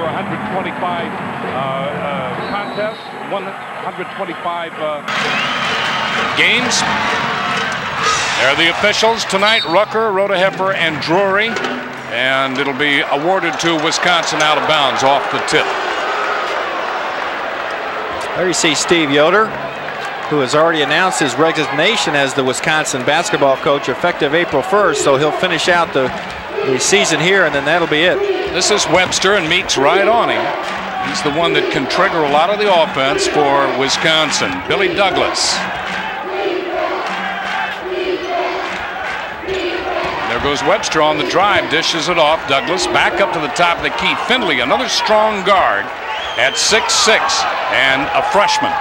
for 125 uh, uh, contests, 125 uh... games. There are the officials tonight, Rucker, Heifer, and Drury. And it'll be awarded to Wisconsin out of bounds off the tip. There you see Steve Yoder, who has already announced his resignation as the Wisconsin basketball coach effective April 1st. So he'll finish out the, the season here, and then that'll be it. This is Webster, and Meeks right on him. He's the one that can trigger a lot of the offense for Wisconsin. Billy Douglas. There goes Webster on the drive, dishes it off. Douglas back up to the top of the key. Finley, another strong guard at 6'6", and a freshman.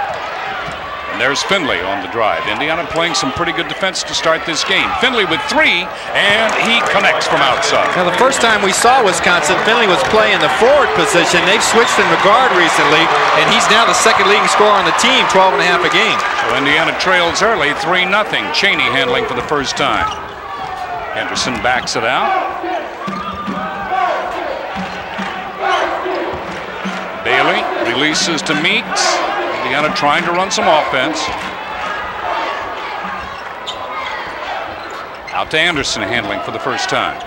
There's Finley on the drive. Indiana playing some pretty good defense to start this game. Finley with three, and he connects from outside. Now, the first time we saw Wisconsin, Finley was playing the forward position. They've switched in the guard recently, and he's now the second leading scorer on the team, 12 and a half a game. So Indiana trails early, 3-0. Cheaney handling for the first time. Henderson backs it out. Bailey releases to Meeks. Indiana trying to run some offense. Out to Anderson handling for the first time.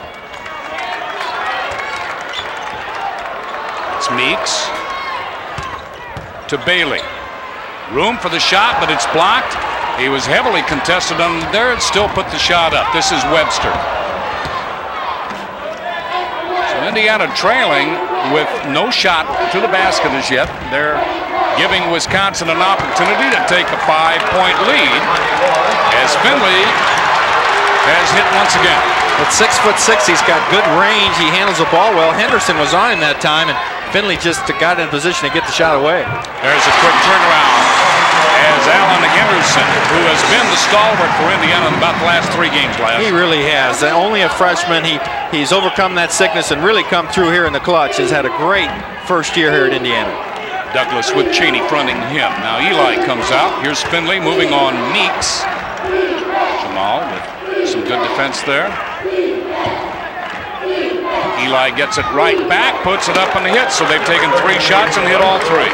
It's Meeks to Bailey. Room for the shot, but it's blocked. He was heavily contested under there. and Still put the shot up. This is Webster. So Indiana trailing with no shot to the basket as yet. They're giving Wisconsin an opportunity to take a five-point lead as Finley has hit once again. At six foot six, he's got good range. He handles the ball well. Henderson was on him that time, and Finley just got in position to get the shot away. There's a quick turnaround as Alan Henderson, who has been the stalwart for Indiana in about the last three games last. He really has. Only a freshman. He he's overcome that sickness and really come through here in the clutch. Has had a great first year here at Indiana. Douglas with Cheaney fronting him. Now Eli comes out. Here's Finley moving on Meeks. Jamal with some good defense there. Eli gets it right back, puts it up on the hit, so they've taken three shots and hit all three.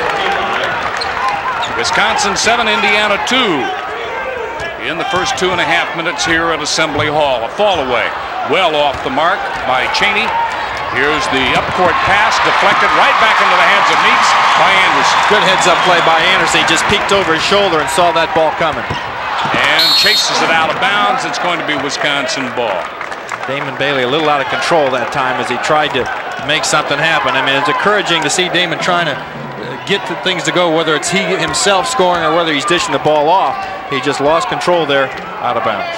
Wisconsin 7, Indiana 2 in the first two and a half minutes here at Assembly Hall. A fall away, well off the mark by Cheaney. Here's the up-court pass, deflected right back into the hands of Meeks by Anderson. Good heads-up play by Anderson. He just peeked over his shoulder and saw that ball coming. And chases it out of bounds. It's going to be Wisconsin ball. Damon Bailey a little out of control that time as he tried to make something happen. I mean, it's encouraging to see Damon trying to uh, get the things to go, whether it's he himself scoring or whether he's dishing the ball off. He just lost control there out of bounds.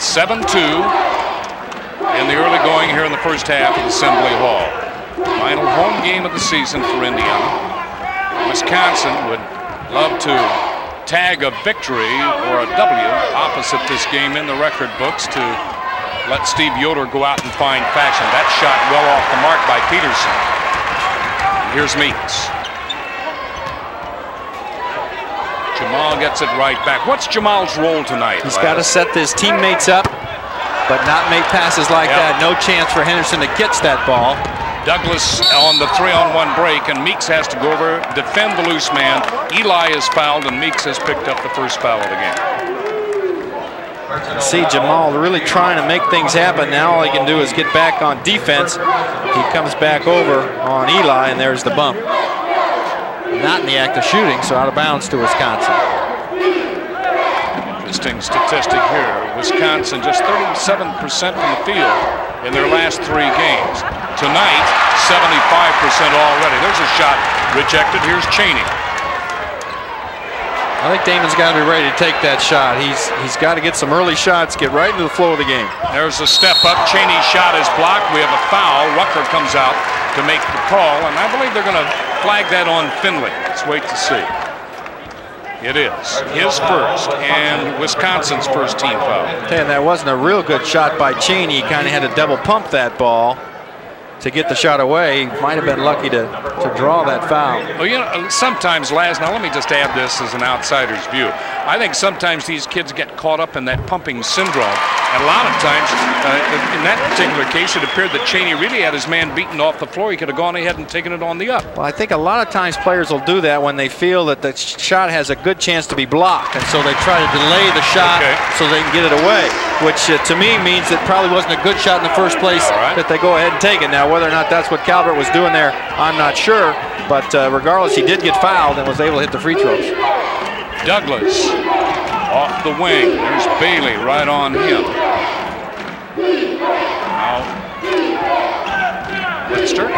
7-2 in the early going here in the first half of Assembly Hall. Final home game of the season for Indiana. Wisconsin would love to tag a victory or a W opposite this game in the record books to let Steve Yoder go out and find fashion. That shot well off the mark by Peterson. Here's Meeks. Jamal gets it right back. What's Jamal's role tonight? He's got to set his teammates up, but not make passes like yep. that. No chance for Henderson to catch that ball. Douglas on the three-on-one break, and Meeks has to go over, defend the loose man. Eli is fouled, and Meeks has picked up the first foul of the game. See Jamal really trying to make things happen. Now all he can do is get back on defense. He comes back over on Eli, and there's the bump. Not in the act of shooting, so out of bounds to Wisconsin. Interesting statistic here. Wisconsin just 37% from the field in their last three games. Tonight, 75% already. There's a shot rejected. Here's Cheaney. I think Damon's got to be ready to take that shot. He's he's got to get some early shots, get right into the flow of the game. There's a step up. Cheaney's shot is blocked. We have a foul. Rucker comes out to make the call, and I believe they're going to flag that on Finley. Let's wait to see. It is his first and Wisconsin's first team foul. And that wasn't a real good shot by Cheaney. He kind of had to double pump that ball to get the shot away. Might have been lucky to, to draw that foul. Well, you know, sometimes, Laz, now let me just add this as an outsider's view. I think sometimes these kids get caught up in that pumping syndrome. And a lot of times, uh, in that particular case, it appeared that Cheaney really had his man beaten off the floor. He could have gone ahead and taken it on the up. Well, I think a lot of times players will do that when they feel that the shot has a good chance to be blocked. And so they try to delay the shot okay. so they can get it away, which uh, to me means it probably wasn't a good shot in the first place right. that they go ahead and take it. Now, whether or not that's what Calbert was doing there, I'm not sure. But uh, regardless, he did get fouled and was able to hit the free throws. Douglas off the wing. There's Bailey right on him. Now, Webster.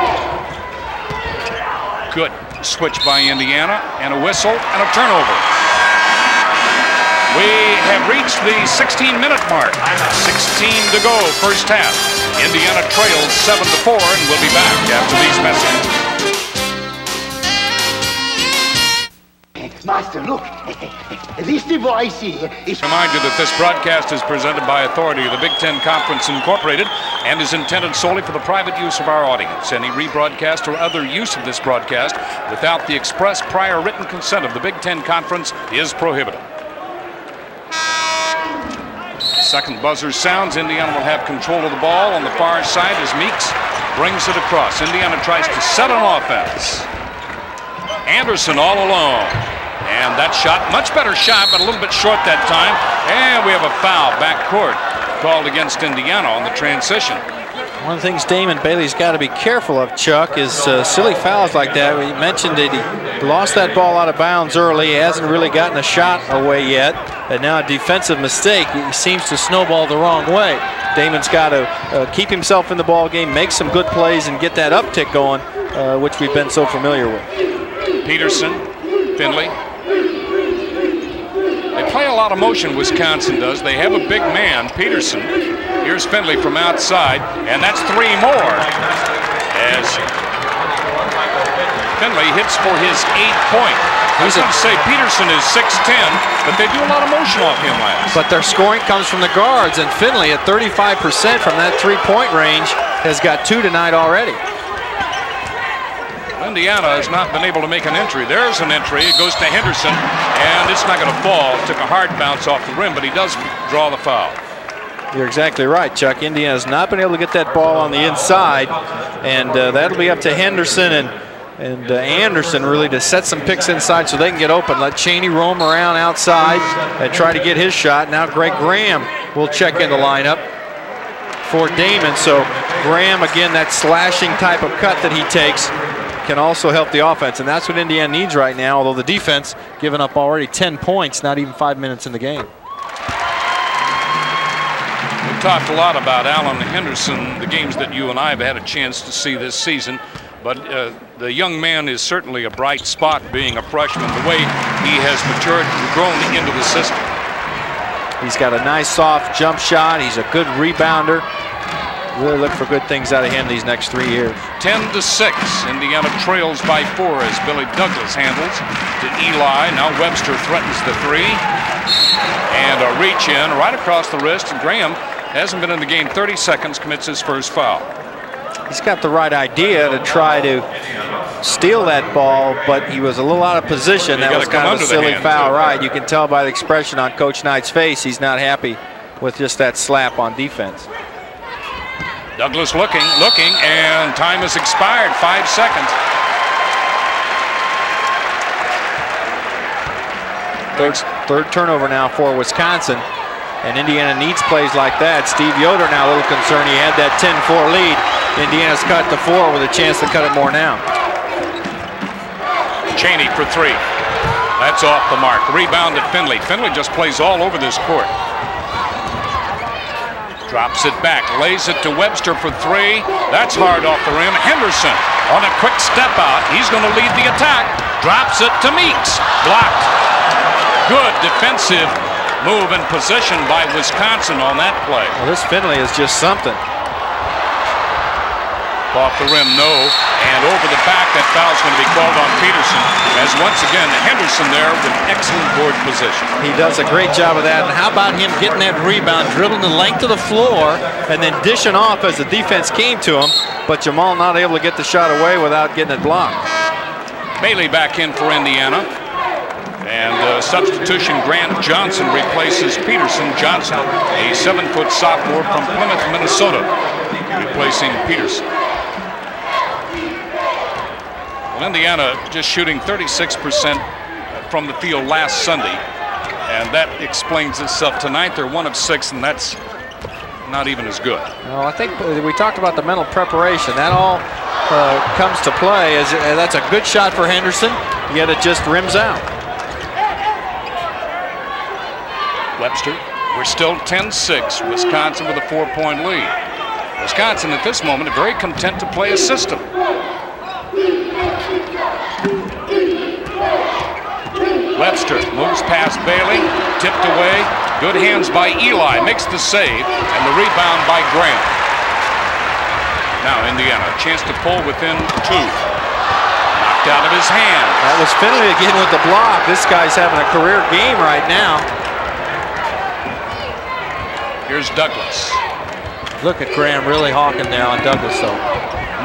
Good switch by Indiana, and a whistle and a turnover. Have reached the 16-minute mark. 16 to go, first half. Indiana trails 7 to 4, and we'll be back after these messages. Master, look. this device here is... Remind you that this broadcast is presented by authority of the Big Ten Conference Incorporated and is intended solely for the private use of our audience. Any rebroadcast or other use of this broadcast without the express prior written consent of the Big Ten Conference is prohibited. Second buzzer sounds. Indiana will have control of the ball on the far side as Meeks brings it across. Indiana tries to set an offense. Anderson all alone. And that shot, much better shot, but a little bit short that time. And we have a foul back court called against Indiana on the transition. One of the things Damon Bailey's got to be careful of, Chuck, is uh, silly fouls like that. We mentioned that he lost that ball out of bounds early. He hasn't really gotten a shot away yet. And now a defensive mistake. He seems to snowball the wrong way. Damon's got to uh, keep himself in the ball game, make some good plays, and get that uptick going, uh, which we've been so familiar with. Peterson, Finley, they play a lot of motion, Wisconsin does. They have a big man, Peterson. Here's Finley from outside, and that's three more. As Finley hits for his eighth point. I was going to say Peterson is 6'10", but they do a lot of motion off him last. But their scoring comes from the guards, and Finley at 35% from that three-point range has got two tonight already. Indiana has not been able to make an entry. There's an entry. It goes to Henderson, and it's not going to fall. It took a hard bounce off the rim, but he does draw the foul. You're exactly right, Chuck. Indiana has not been able to get that ball on the inside, and uh, that'll be up to Henderson and and uh, Anderson really to set some picks inside so they can get open. Let Cheaney roam around outside and try to get his shot. Now Greg Graham will check in the lineup for Damon. So Graham, again, that slashing type of cut that he takes can also help the offense, and that's what Indiana needs right now, although the defense giving up already 10 points, not even five minutes in the game. Talked a lot about Alan Henderson, the games that you and I have had a chance to see this season, but uh, the young man is certainly a bright spot being a freshman, the way he has matured and grown into the system. He's got a nice soft jump shot. He's a good rebounder really look for good things out of him these next three years. 10 to 6. Indiana trails by four as Billy Douglas handles to Eli. Now Webster threatens the three. And a reach in right across the wrist. And Graham hasn't been in the game 30 seconds, commits his first foul. He's got the right idea to try to steal that ball, but he was a little out of position. That was kind of a silly foul, too. right? You can tell by the expression on Coach Knight's face he's not happy with just that slap on defense. Douglas looking, looking, and time has expired. Five seconds. Third, third turnover now for Wisconsin. And Indiana needs plays like that. Steve Yoder now a little concerned. He had that 10-4 lead. Indiana's cut to four with a chance to cut it more now. Cheaney for three. That's off the mark. Rebound to Finley. Finley just plays all over this court. Drops it back, lays it to Webster for three. That's hard off the rim. Henderson on a quick step out. He's going to lead the attack. Drops it to Meeks. Blocked. Good defensive move and position by Wisconsin on that play. Well, this Finley is just something. Off the rim, no. And over the back, that foul is going to be called on Peterson. As once again, Henderson there with excellent board position. He does a great job of that. And how about him getting that rebound, dribbling the length of the floor, and then dishing off as the defense came to him. But Jamal not able to get the shot away without getting it blocked. Bailey back in for Indiana. And uh, substitution, Grant Johnson replaces Peterson Johnson, a seven-foot sophomore from Plymouth, Minnesota, replacing Peterson. Well, Indiana just shooting 36% from the field last Sunday, and that explains itself tonight. They're one of six, and that's not even as good. Well, I think we talked about the mental preparation. That all uh, comes to play. As, uh, that's a good shot for Henderson, yet it just rims out. Webster, we're still 10-6. Wisconsin with a four-point lead. Wisconsin at this moment are very content to play a system. Webster moves past Bailey, tipped away. Good hands by Eli, makes the save, and the rebound by Graham. Now Indiana, a chance to pull within two. Knocked out of his hand. That was Finley again with the block. This guy's having a career game right now. Here's Douglas. Look at Graham really hawking there on Douglas, though.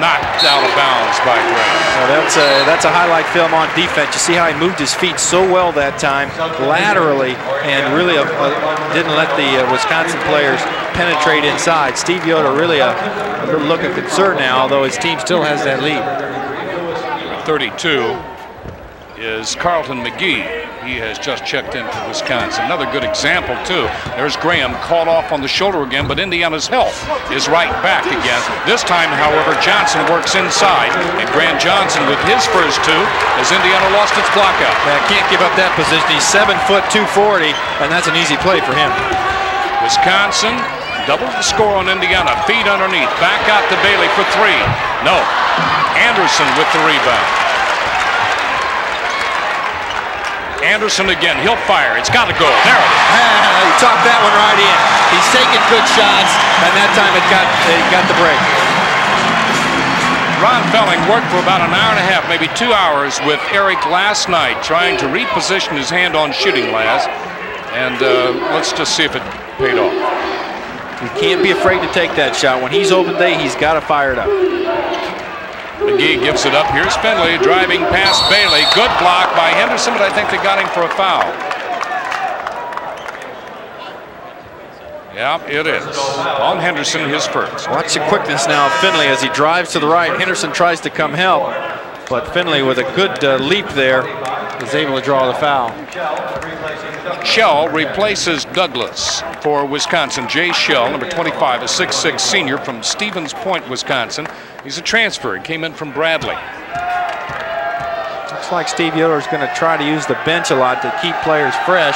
Knocked out of bounds by Graham. Well, that's a that's a highlight film on defense. You see how he moved his feet so well that time, laterally, and really uh, uh, didn't let the uh, Wisconsin players penetrate inside. Steve Yoder really a, a look of concern now, although his team still has that lead. 32 is Carlton McGee. He has just checked in for Wisconsin. Another good example, too. There's Graham caught off on the shoulder again, but Indiana's health is right back again. This time, however, Johnson works inside, and Grant Johnson with his first two as Indiana lost its blockout. Yeah, can't give up that position. He's seven foot 240, and that's an easy play for him. Wisconsin doubled the score on Indiana. Feed underneath. Back out to Bailey for three. No. Anderson with the rebound. Anderson again. He'll fire. It's got to go. There it is. he talked that one right in. He's taking good shots, and that time it got it got the break. Ron Felling worked for about an hour and a half, maybe two hours, with Eric last night, trying to reposition his hand on shooting last. And uh, let's just see if it paid off. You can't be afraid to take that shot. When he's open day, he's got to fire it up. McGee gives it up. Here's Finley driving past Bailey. Good block by Henderson, but I think they got him for a foul. Yeah, it is. On Henderson, his first. Watch the quickness now of Finley as he drives to the right. Henderson tries to come help, but Finley with a good uh, leap there is able to draw the foul. Shell replaces Douglas for Wisconsin. Jay Shell, number 25, a 6'6 senior from Stevens Point, Wisconsin. He's a transfer. He came in from Bradley. Looks like Steve Yoder is going to try to use the bench a lot to keep players fresh.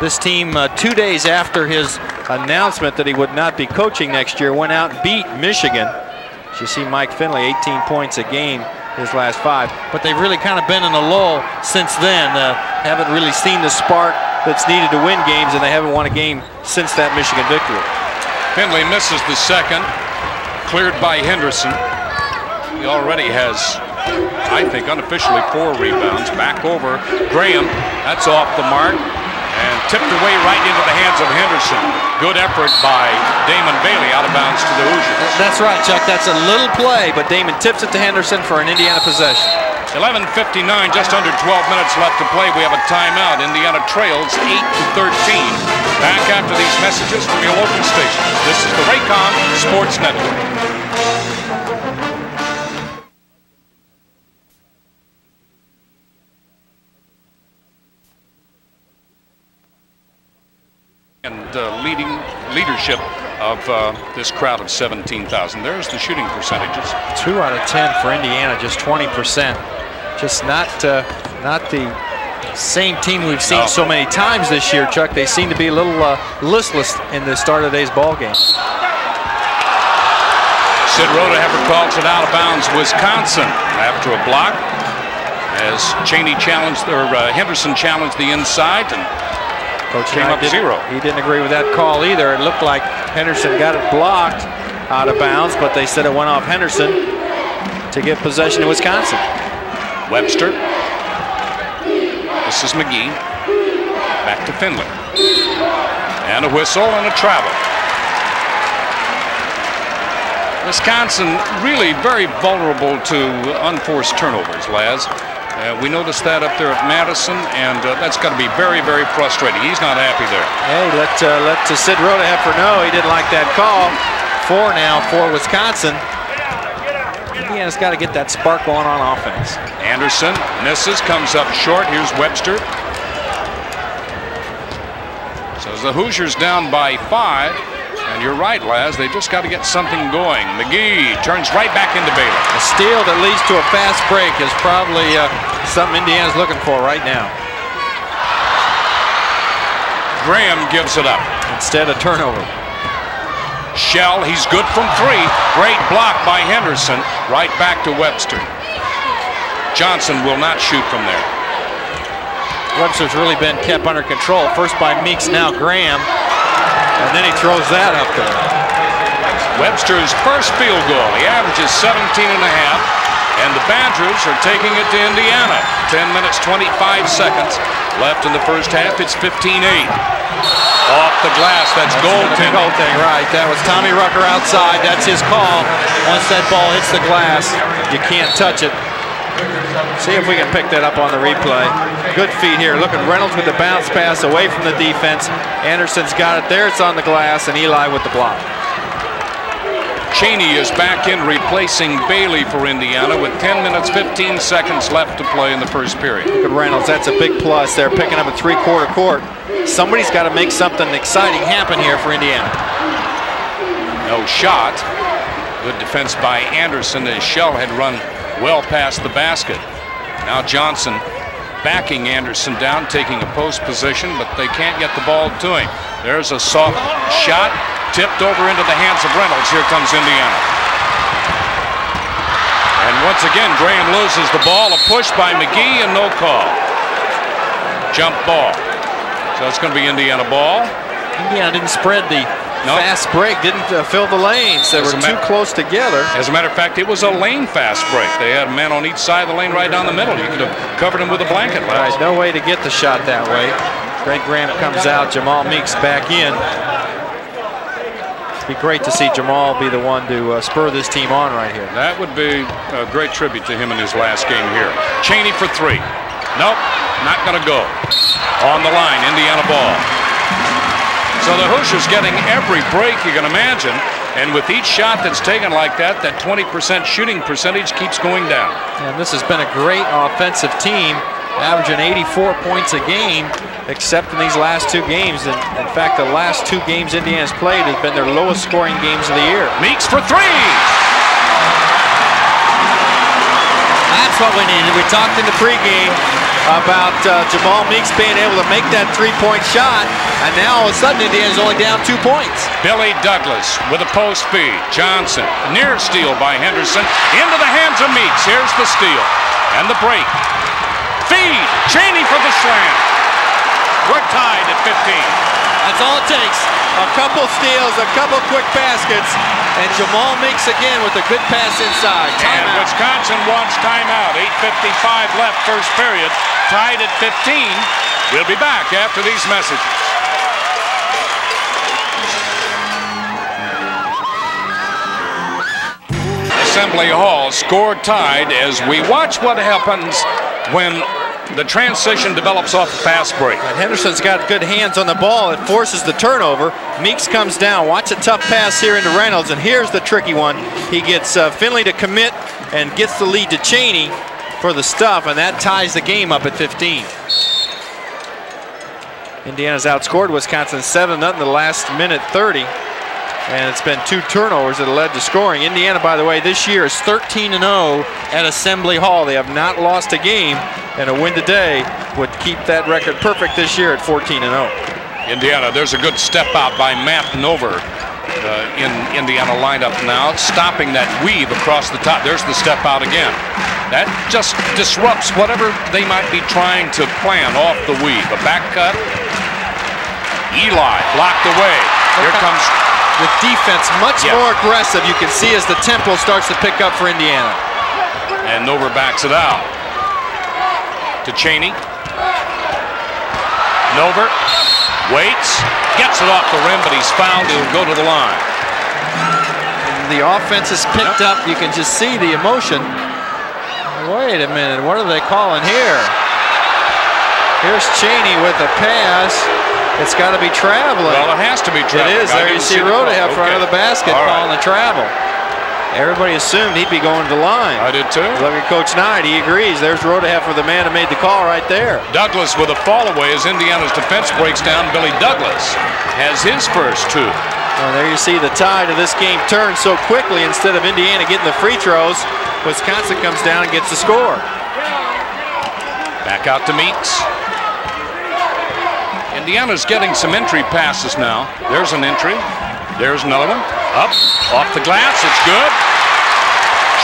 This team, uh, two days after his announcement that he would not be coaching next year, went out and beat Michigan. As you see Mike Finley, 18 points a game his last five. But they've really kind of been in a lull since then. Uh, haven't really seen the spark that's needed to win games, and they haven't won a game since that Michigan victory. Finley misses the second, cleared by Henderson. He already has, I think, unofficially four rebounds. Back over Graham. That's off the mark and tipped away right into the hands of Henderson. Good effort by Damon Bailey out of bounds to the Hoosiers. That's right, Chuck. That's a little play, but Damon tips it to Henderson for an Indiana possession. 11.59, just under 12 minutes left to play. We have a timeout. Indiana trails 8 to 13. Back after these messages from your local station. This is the Raycom Sports Network. And uh, leading leadership of uh, this crowd of 17,000. There's the shooting percentages. Two out of 10 for Indiana, just 20%. Just not uh, not the same team we've seen no. so many times this year, Chuck. They seem to be a little uh, listless in the start of today's ball game. Sid Rodeheffer calls it out of bounds, Wisconsin, after a block. As Cheaney challenged, or uh, Henderson challenged the inside, and Coach came up zero. He didn't agree with that call either. It looked like Henderson got it blocked out of bounds, but they said it went off Henderson to get possession of Wisconsin. Webster. This is McGee. Back to Finley. And a whistle and a travel. Wisconsin really very vulnerable to unforced turnovers, Laz. Uh, we noticed that up there at Madison, and uh, that's got to be very, very frustrating. He's not happy there. Hey, let uh, let Sid Rodeheffer know he didn't like that call. Four now for Wisconsin. Indiana's got to get that spark going on offense. Anderson misses, comes up short. Here's Webster. So the Hoosiers down by five. And you're right, Laz. They just got to get something going. McGee turns right back into Baylor. A steal that leads to a fast break is probably uh, something Indiana's looking for right now. Graham gives it up. Instead of turnover. Shell, he's good from three. Great block by Henderson. Right back to Webster. Johnson will not shoot from there. Webster's really been kept under control. First by Meeks, now Graham. And then he throws that up there. Webster's first field goal. He averages 17 and a half. And the Badgers are taking it to Indiana. 10 minutes, 25 seconds left in the first half. It's 15-8. Off the glass. That's, that's goaltending. Goaltending, right. That was Tommy Rucker outside. That's his call. Once that ball hits the glass, you can't touch it. See if we can pick that up on the replay. Good feed here. Look at Reynolds with the bounce pass away from the defense. Anderson's got it there. It's on the glass, and Eli with the block. Cheaney is back in replacing Bailey for Indiana with 10 minutes, 15 seconds left to play in the first period. Look at Reynolds. That's a big plus there, picking up a three-quarter court. Somebody's got to make something exciting happen here for Indiana. No shot. Good defense by Anderson as Shell had run well past the basket. Now Johnson backing Anderson down, taking a post position, but they can't get the ball to him. There's a soft shot, tipped over into the hands of Reynolds. Here comes Indiana. And once again, Graham loses the ball. A push by McGee and no call. Jump ball. So it's going to be Indiana ball. Indiana didn't spread the nope. fast break, didn't uh, fill the lanes. They As were too close together. As a matter of fact, it was a lane fast break. They had a man on each side of the lane right down the middle. You could have covered him with a blanket. Right, no way to get the shot that way. Greg Graham comes out, Jamal Meeks back in. It'd be great to see Jamal be the one to uh, spur this team on right here. That would be a great tribute to him in his last game here. Cheaney for three. Nope, not going to go. On the line, Indiana ball. So the Hoosiers getting every break you can imagine. And with each shot that's taken like that, that 20% shooting percentage keeps going down. And this has been a great offensive team, averaging 84 points a game, except in these last two games. And in fact, the last two games Indiana's played have been their lowest scoring games of the year. Meeks for three. That's what we needed. We talked in the pregame about uh, Jamal Meeks being able to make that three-point shot, and now all of a sudden Indiana's only down two points. Billy Douglas with a post feed. Johnson, near steal by Henderson, into the hands of Meeks. Here's the steal and the break. Feed, Cheaney for the slam. We're tied at 15. That's all it takes. A couple steals, a couple quick baskets, and Jamal makes again with a good pass inside. Time and out. Wisconsin wants timeout. 8.55 left first period. Tied at 15. We'll be back after these messages. Assembly Hall scored tied as we watch what happens when the transition develops off a fast break. And Henderson's got good hands on the ball. It forces the turnover. Meeks comes down. Watch a tough pass here into Reynolds. And here's the tricky one. He gets uh, Finley to commit and gets the lead to Cheaney for the stuff. And that ties the game up at 15. Indiana's outscored Wisconsin 7-0 in the last minute 30. And it's been two turnovers that have led to scoring. Indiana, by the way, this year is 13-0 at Assembly Hall. They have not lost a game, and a win today would keep that record perfect this year at 14-0. Indiana, there's a good step out by Matt Nover uh, in Indiana lineup now, stopping that weave across the top. There's the step out again. That just disrupts whatever they might be trying to plan off the weave. A back cut. Eli blocked away. Here comes with defense much yeah. more aggressive. You can see as the tempo starts to pick up for Indiana. And Nover backs it out. To Cheaney. Nover waits, gets it off the rim, but he's fouled. He'll go to the line. The offense is picked up. You can just see the emotion. Wait a minute, what are they calling here? Here's Cheaney with a pass. It's got to be traveling. Well, it has to be traveling. It is. There you see Rodeheff okay. front of the basket All calling right. the travel. Everybody assumed he'd be going to the line. I did too. Look at Coach Knight. He agrees. There's Rodeheff for the man who made the call right there. Douglas with a fall away as Indiana's defense breaks down. Billy Douglas has his first two. Well, there you see the tide of this game turn so quickly. Instead of Indiana getting the free throws, Wisconsin comes down and gets the score. Back out to Meeks. Indiana's getting some entry passes now. There's an entry. There's another one. Up, off the glass. It's good.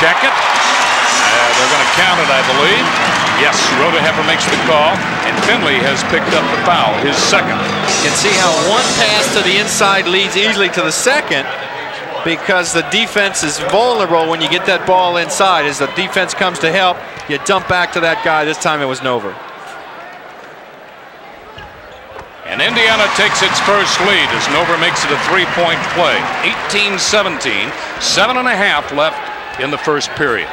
Check it. Uh, they're going to count it, I believe. Yes, Rodeheffer makes the call, and Finley has picked up the foul, his second. You can see how one pass to the inside leads easily to the second because the defense is vulnerable when you get that ball inside. As the defense comes to help, you dump back to that guy. This time it was Nover. And Indiana takes its first lead as Nover makes it a three-point play. 18-17, seven and a half left in the first period.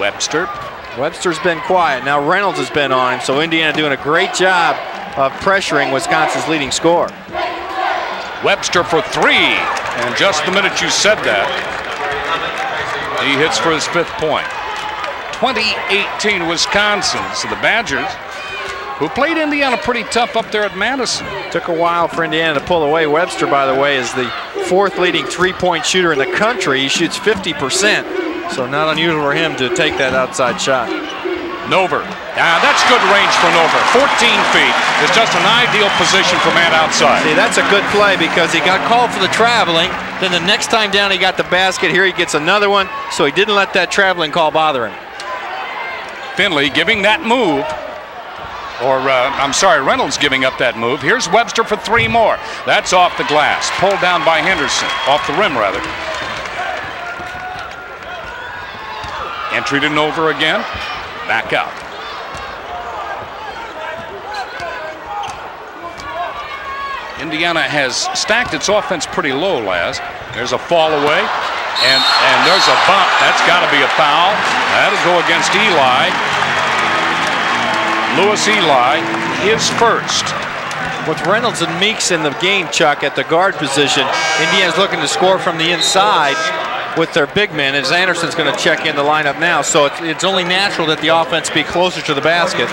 Webster Webster's been quiet. Now Reynolds has been on him, so Indiana doing a great job of pressuring Wisconsin's leading scorer. Webster for three. And just the minute you said that, he hits for his fifth point. 2018 Wisconsin. So the Badgers, who played Indiana pretty tough up there at Madison. Took a while for Indiana to pull away. Webster, by the way, is the fourth leading three-point shooter in the country. He shoots 50%, so not unusual for him to take that outside shot. Nover. Ah, that's good range for Nover. 14 feet is just an ideal position for man outside. See, that's a good play because he got called for the traveling. Then the next time down, he got the basket. Here he gets another one, so he didn't let that traveling call bother him. Finley giving that move. Or, uh, I'm sorry, Reynolds giving up that move. Here's Webster for three more. That's off the glass. Pulled down by Henderson. Off the rim, rather. Entry to Nover again. Back out. Indiana has stacked its offense pretty low, Laz. There's a fall away, and, and there's a bump. That's got to be a foul. That'll go against Eli. Lewis Eli, his first. With Reynolds and Meeks in the game, Chuck, at the guard position, Indiana's looking to score from the inside with their big men, as Anderson's going to check in the lineup now. So it's, it's only natural that the offense be closer to the basket.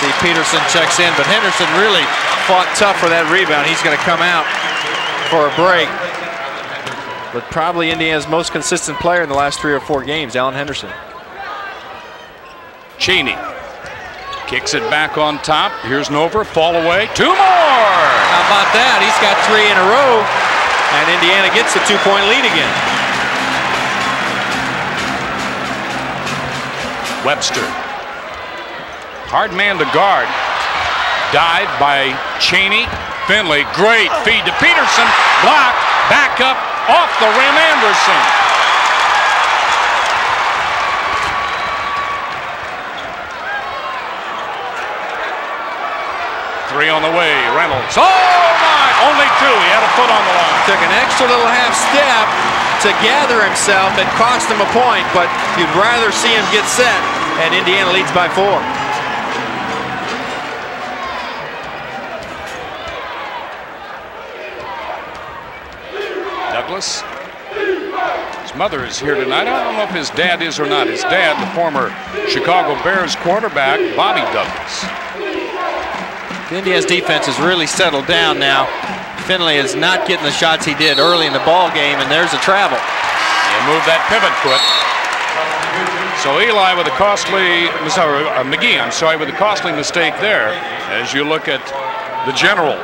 See, Peterson checks in, but Henderson really fought tough for that rebound. He's going to come out for a break. But probably Indiana's most consistent player in the last three or four games, Alan Henderson. Cheaney kicks it back on top. Here's Nover, fall away. Two more! How about that? He's got three in a row, and Indiana gets the two-point lead again. Webster. Hard man to guard. Dive by Cheaney. Finley, great feed to Peterson. Block, back up, off the rim, Anderson. Three on the way, Reynolds. Oh my, only two, he had a foot on the line. Took an extra little half step to gather himself. It cost him a point, but you'd rather see him get set, and Indiana leads by four. Douglas. His mother is here tonight. I don't know if his dad is or not. His dad, the former Chicago Bears quarterback, Bobby Douglas. Indiana's defense has really settled down now. Finley is not getting the shots he did early in the ball game, and there's a travel. Move that pivot foot. So Eli with a costly, sorry, uh, McGee, I'm sorry, with a costly mistake there. As you look at the general.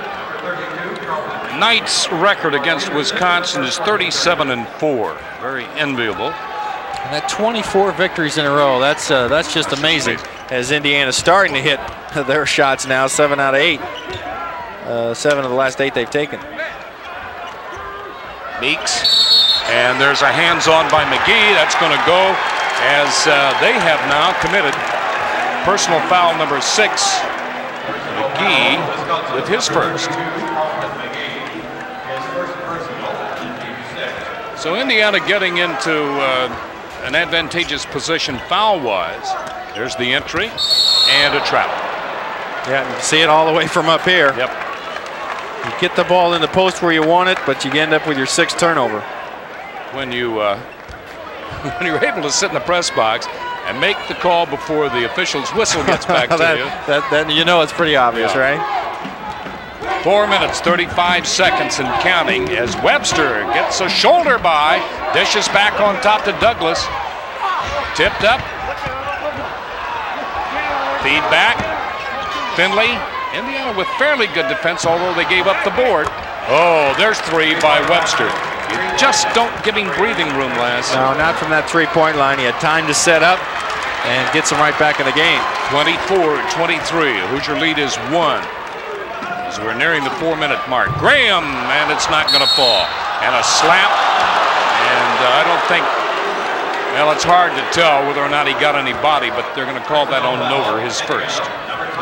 Knight's record against Wisconsin is 37 and 4. Very enviable. And that 24 victories in a row, that's uh, that's just amazing. As Indiana's starting to hit their shots now, seven out of eight. Uh, seven of the last eight they've taken. Meeks. And there's a hands-on by McGee. That's going to go as uh, they have now committed personal foul number six. McGee with his first. So Indiana getting into uh, an advantageous position foul-wise. There's the entry and a trap. Yeah, you see it all the way from up here. Yep. You get the ball in the post where you want it, but you end up with your sixth turnover. When you uh, when you're able to sit in the press box and make the call before the official's whistle gets back to that, you. That, then you know it's pretty obvious, Yeah. right? Four minutes, 35 seconds and counting as Webster gets a shoulder by, dishes back on top to Douglas. Tipped up. Feed back. Finley. Indiana with fairly good defense, although they gave up the board. Oh, there's three by Webster. You just don't give him breathing room, Lance. No, not from that three-point line. He had time to set up and gets him right back in the game. 24-23. Hoosier lead is one. As we're nearing the four-minute mark. Graham, and it's not going to fall. And a slap. And uh, I don't think, well, it's hard to tell whether or not he got any body, but they're going to call that on Nover, his first.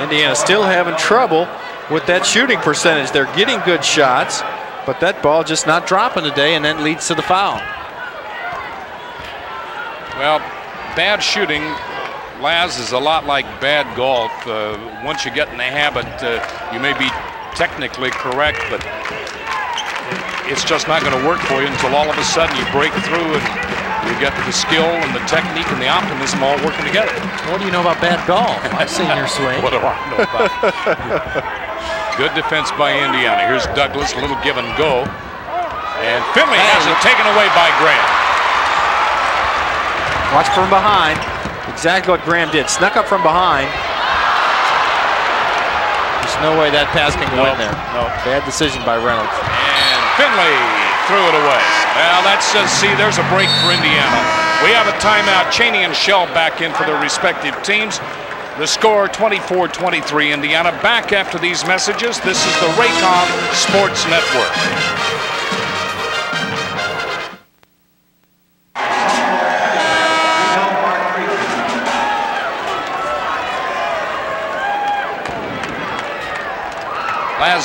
Indiana still having trouble with that shooting percentage. They're getting good shots, but that ball just not dropping today, and then leads to the foul. Well, bad shooting, Laz, is a lot like bad golf. Uh, once you get in the habit, uh, you may be technically correct, but it's just not going to work for you until all of a sudden you break through and you get the skill and the technique and the optimism all working together. What do you know about bad golf? I've seen your swing. What do I know about it? Good defense by Indiana. Here's Douglas, a little give and go. And Finley has it taken away by Graham. Watch from behind. Exactly what Graham did. Snuck up from behind. No way that pass can go in there. No. Bad decision by Reynolds. And Finley threw it away. Well, that's just, see, there's a break for Indiana. We have a timeout. Cheaney and Shell back in for their respective teams. The score 24-23 Indiana. Back after these messages. This is the Raycom Sports Network.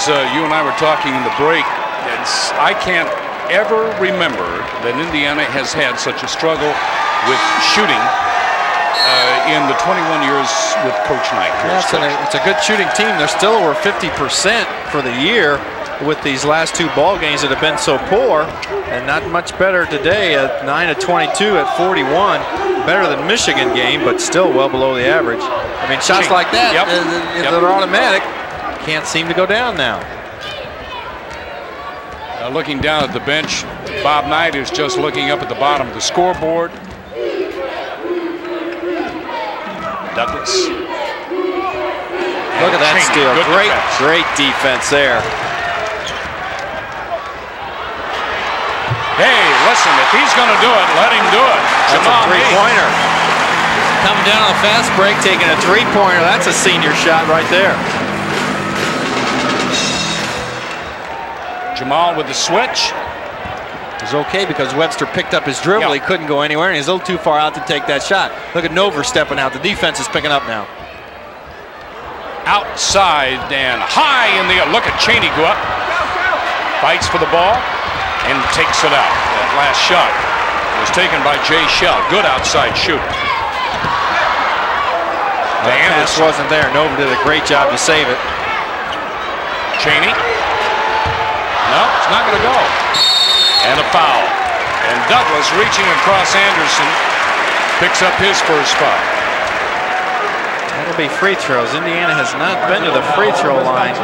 As uh, you and I were talking in the break, it's, I can't ever remember that Indiana has had such a struggle with shooting uh, in the 21 years with Coach Knight. here as Yes, and it's a good shooting team. They're still over 50% for the year with these last two ball games that have been so poor, and not much better today at 9 to 22 at 41. Better than Michigan game, but still well below the average. I mean, shots like that, Yep. uh, Yep. they're automatic. Can't seem to go down now. Uh, looking down at the bench, Bob Knight is just looking up at the bottom of the scoreboard. Douglas. Look at that steal. Great, defense. great defense there. Hey, listen, if he's going to do it, let him do it. That's Jamal a three-pointer. Coming down on a fast break, taking a three-pointer. That's a senior shot right there. Jamal with the switch. It was okay because Webster picked up his dribble. Yeah. He couldn't go anywhere, and he's a little too far out to take that shot. Look at Nover stepping out. The defense is picking up now. outside and high in the air. Look at Cheaney go up, fights for the ball, and takes it out. That last shot was taken by Jay Shell. Good outside shooter. That pass wasn't there. Nover did a great job to save it. Cheaney. No, it's not going to go. And a foul. And Douglas reaching across Anderson picks up his first foul. That'll be free throws. Indiana has not been to the free throw line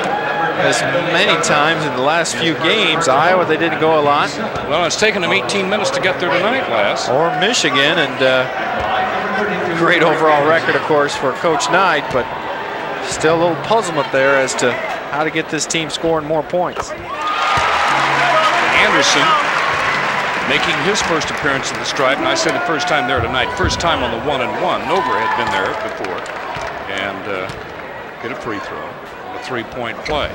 as many times in the last few games. Iowa, they didn't go a lot. Well, it's taken them 18 minutes to get there tonight, Les. Or Michigan, and uh, great overall record, of course, for Coach Knight, but still a little puzzlement there as to how to get this team scoring more points. Anderson making his first appearance in the stripe, and I said the first time there tonight, first time on the one and one. Nover had been there before, and uh, get a free throw, a three-point play.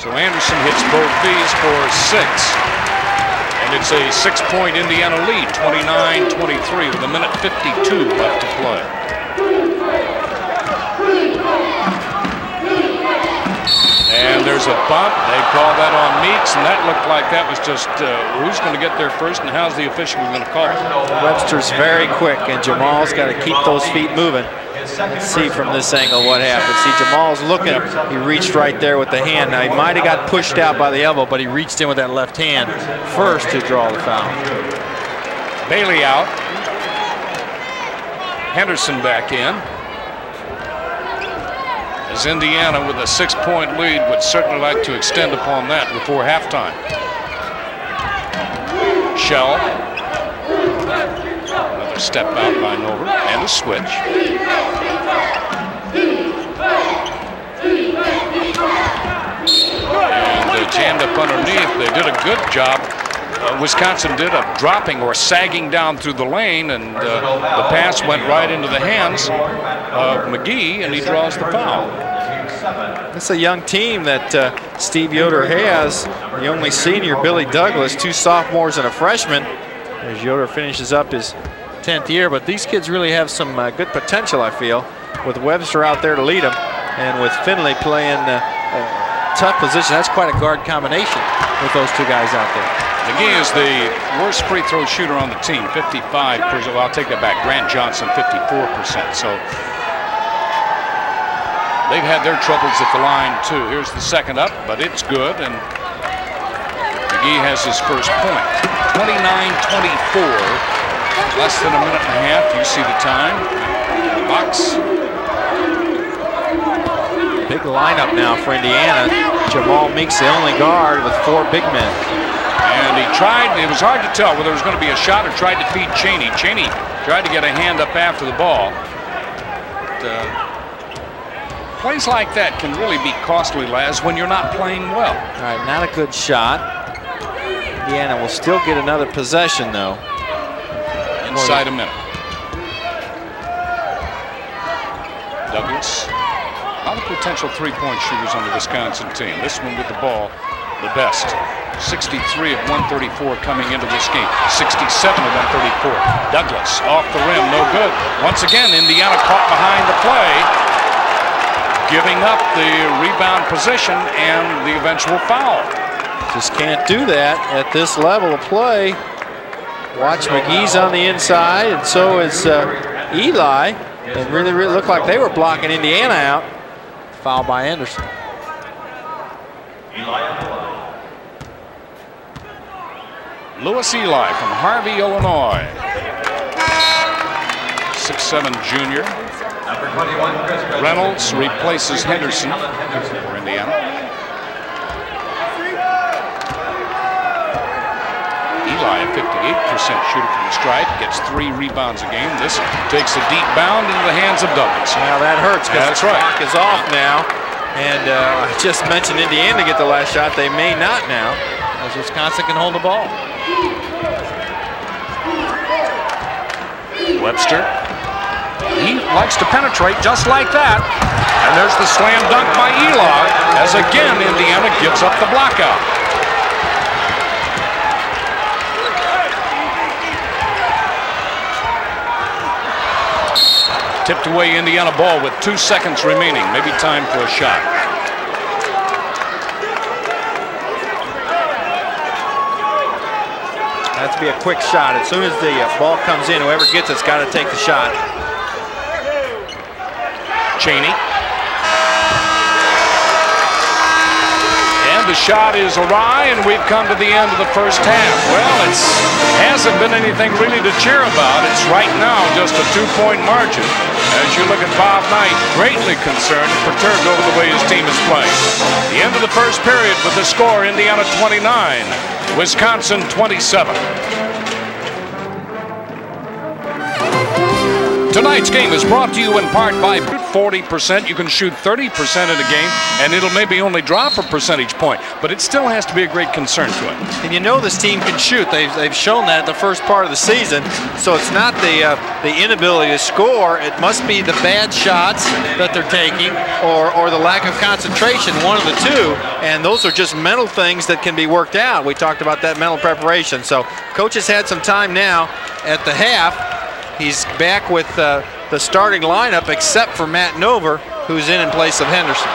So Anderson hits both these for six, and it's a six-point Indiana lead, 29-23, with a minute 52 left to play. And there's a bump. They call that on Meeks, and that looked like that was just uh, who's going to get there first and how's the official going to call it. Webster's very quick, and Jamal's got to keep those feet moving. Let's see from this angle what happens. See, Jamal's looking. He reached right there with the hand. Now, he might have got pushed out by the elbow, but he reached in with that left hand first to draw the foul. Bailey out. Henderson back in. As Indiana, with a six-point lead, would certainly like to extend upon that before halftime. Shell. Another step out by Nover, and a switch. And jammed up underneath. They did a good job uh, Wisconsin did of dropping or sagging down through the lane, and uh, the pass went right into the hands of McGee, and he draws the foul. It's a young team that uh, Steve Yoder has. The only senior, Billy Douglas, two sophomores and a freshman. As Yoder finishes up his 10th year, but these kids really have some uh, good potential, I feel, with Webster out there to lead them, and with Finley playing uh, tough position. That's quite a guard combination with those two guys out there. McGee is the worst free throw shooter on the team, 55%. Well, I'll take that back. Grant Johnson, 54%. So they've had their troubles at the line, too. Here's the second up, but it's good, and McGee has his first point. 29-24, less than a minute and a half. You see the time. Box. Big lineup now for Indiana. Jamal Meeks the only guard with four big men. And he tried, it was hard to tell whether it was going to be a shot or tried to feed Cheaney. Cheaney tried to get a hand up after the ball. But, uh, plays like that can really be costly, Laz, when you're not playing well. All right, not a good shot. Indiana will still get another possession, though. Inside a minute. Douglas. A lot of potential three-point shooters on the Wisconsin team. This one with the ball, the best. 63 of 134 coming into this game. 67 of 134. Douglas off the rim, no good. Once again, Indiana caught behind the play, giving up the rebound position and the eventual foul. Just can't do that at this level of play. Watch McGee's on the inside, and so is uh, Eli. It really, really looked like they were blocking Indiana out. Foul by Anderson. Louis Eli from Harvey, Illinois. 6'7 junior. Reynolds replaces Henderson for Indiana. Eli, a 58% shooter from the stripe, gets three rebounds a game. This takes a deep bound into the hands of Douglas. Now that hurts because the right. clock is off now. And uh, I just mentioned Indiana get the last shot. They may not now, as Wisconsin can hold the ball. Webster. He likes to penetrate just like that. And there's the slam dunk by Eli, as again Indiana gives up the blockout. Tipped away Indiana ball with two seconds remaining. Maybe time for a shot. To be a quick shot. As soon as the uh, ball comes in, whoever gets it's got to take the shot. Cheaney. And the shot is awry, and we've come to the end of the first half. Well, it hasn't been anything really to cheer about. It's right now just a two-point margin. As you look at Bob Knight, greatly concerned and perturbed over the way his team is playing. The end of the first period with the score, Indiana 29, Wisconsin 27. Tonight's game is brought to you in part by 40%. You can shoot 30% in a game, and it'll maybe only drop a percentage point, but it still has to be a great concern to it. And you know this team can shoot. They've, they've shown that the first part of the season. So it's not the uh, the inability to score. It must be the bad shots that they're taking or, or the lack of concentration, one of the two. And those are just mental things that can be worked out. We talked about that mental preparation. So coach has had some time now at the half. He's back with uh, the starting lineup except for Matt Nover, who's in in place of Henderson.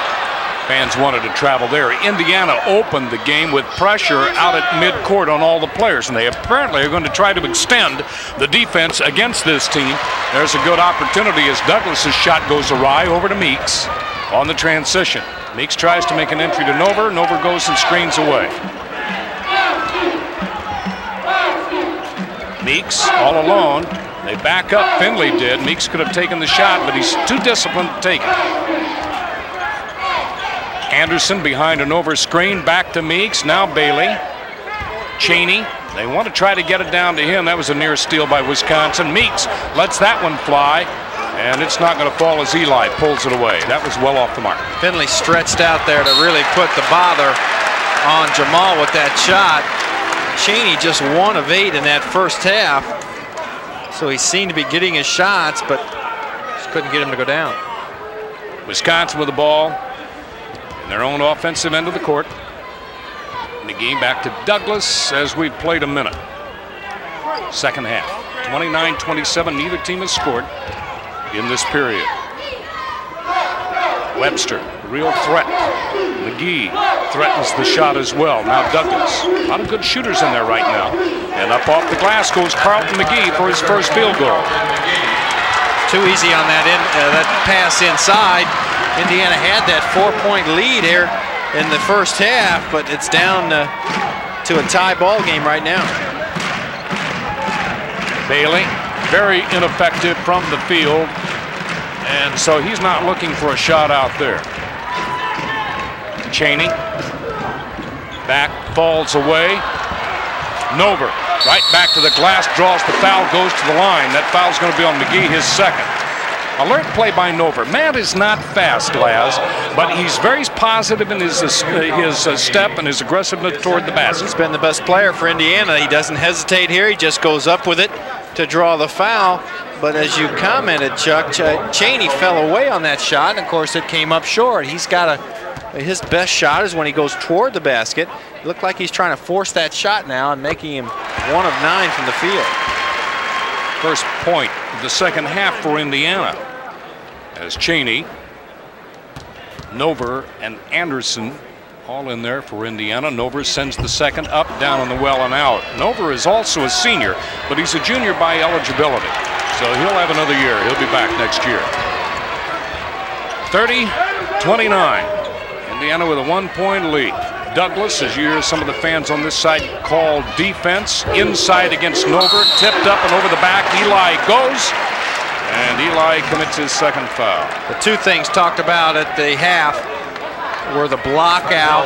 Fans wanted to travel there. Indiana opened the game with pressure out at midcourt on all the players, and they apparently are going to try to extend the defense against this team. There's a good opportunity as Douglas's shot goes awry over to Meeks on the transition. Meeks tries to make an entry to Nover. Nover goes and screens away. Meeks all alone. They back up. Finley did. Meeks could have taken the shot, but he's too disciplined to take it. Anderson behind an over screen, back to Meeks, now Bailey. Cheaney, they want to try to get it down to him. That was a near steal by Wisconsin. Meeks lets that one fly, and it's not going to fall as Eli pulls it away. That was well off the mark. Finley stretched out there to really put the bother on Jamal with that shot. Cheaney just one of eight in that first half. So he seemed to be getting his shots, but just couldn't get him to go down. Wisconsin with the ball in their own offensive end of the court. And the game back to Douglas as we've played a minute. Second half. 29-27, neither team has scored in this period. Webster, real threat. McGee threatens the shot as well. Now Douglas, a lot of good shooters in there right now. And up off the glass goes Carlton McGee for his first field goal. Too easy on that in, uh, that pass inside. Indiana had that four-point lead here in the first half, but it's down uh, to a tie ball game right now. Bailey, very ineffective from the field, and so he's not looking for a shot out there. Cheaney, back, falls away. Nover, right back to the glass, draws the foul, goes to the line. That foul's going to be on McGee, his second. Alert play by Nover. Matt is not fast, Laz, but he's very positive in his, uh, his uh, step and his aggressiveness toward the basket. He's been the best player for Indiana. He doesn't hesitate here. He just goes up with it to draw the foul. But as you commented, Chuck, Ch Cheaney fell away on that shot, and of course it came up short. He's got a, his best shot is when he goes toward the basket. It looked like he's trying to force that shot now and making him one of nine from the field. First point of the second half for Indiana. As Cheaney, Nover, and Anderson all in there for Indiana. Nover sends the second up, down on the well and out. Nover is also a senior, but he's a junior by eligibility. So he'll have another year. He'll be back next year. 30-29. Indiana with a one-point lead. Douglas, as you hear some of the fans on this side call defense. Inside against Nover, tipped up and over the back. Eli goes, and Eli commits his second foul. The two things talked about at the half were the block out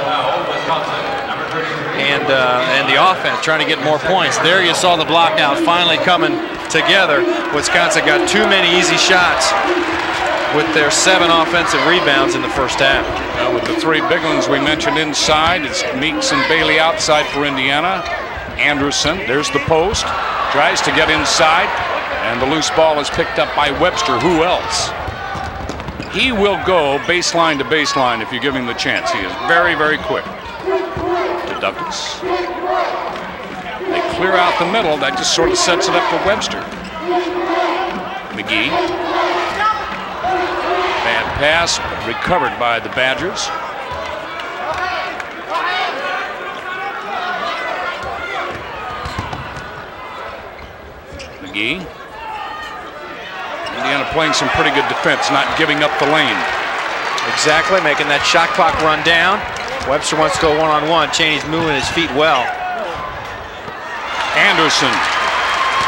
and uh, and the offense trying to get more points. There you saw the block out finally coming together. Wisconsin got too many easy shots with their seven offensive rebounds in the first half. Now with the three big ones we mentioned inside, it's Meeks and Bailey outside for Indiana. Anderson, there's the post, tries to get inside, and the loose ball is picked up by Webster. Who else? He will go baseline to baseline if you give him the chance. He is very, very quick. To Douglas. They clear out the middle. That just sort of sets it up for Webster. McGee pass, recovered by the Badgers. McGee. Indiana playing some pretty good defense, not giving up the lane. Exactly, making that shot clock run down. Webster wants to go one-on-one. -on -one. Cheaney's moving his feet well. Anderson,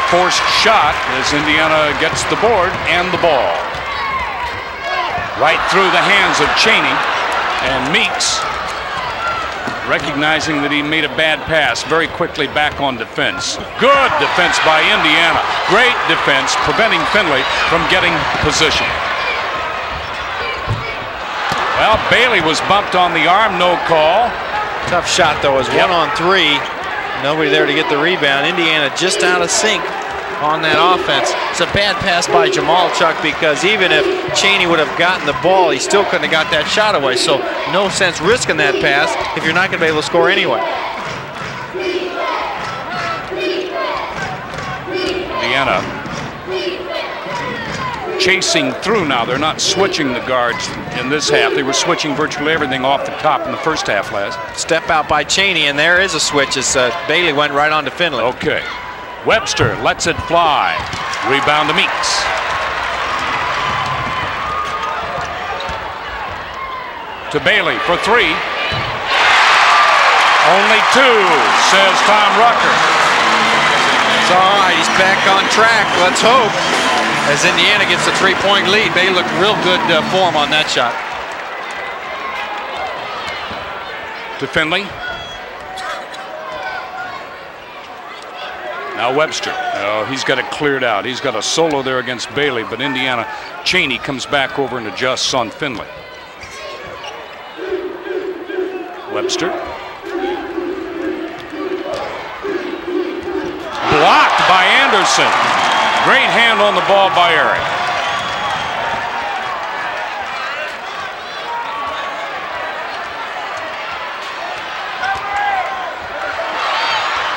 forced shot as Indiana gets the board and the ball right through the hands of Cheaney and Meeks recognizing that he made a bad pass very quickly back on defense. Good defense by Indiana. Great defense preventing Finley from getting position. Well, Bailey was bumped on the arm, no call. Tough shot though, as yep. one on three. Nobody there to get the rebound. Indiana just out of sync on that offense. It's a bad pass by Jamal Chuck because even if Cheaney would have gotten the ball, he still couldn't have got that shot away. So no sense risking that pass if you're not going to be able to score anyway. Indiana chasing through now. They're not switching the guards in this half. They were switching virtually everything off the top in the first half last. Step out by Cheaney, and there is a switch as uh, Bailey went right on to Finley. Okay. Webster lets it fly. Rebound to Meeks. To Bailey for three. Only two, says Tom Rucker. It's all right. He's back on track. Let's hope. As Indiana gets a three-point lead, Bailey looked real good uh, form on that shot. To Finley. Now Webster. Oh, he's got it cleared out. He's got a solo there against Bailey, but Indiana Cheaney comes back over and adjusts on Finley. Webster. Blocked by Anderson. Great hand on the ball by Eric.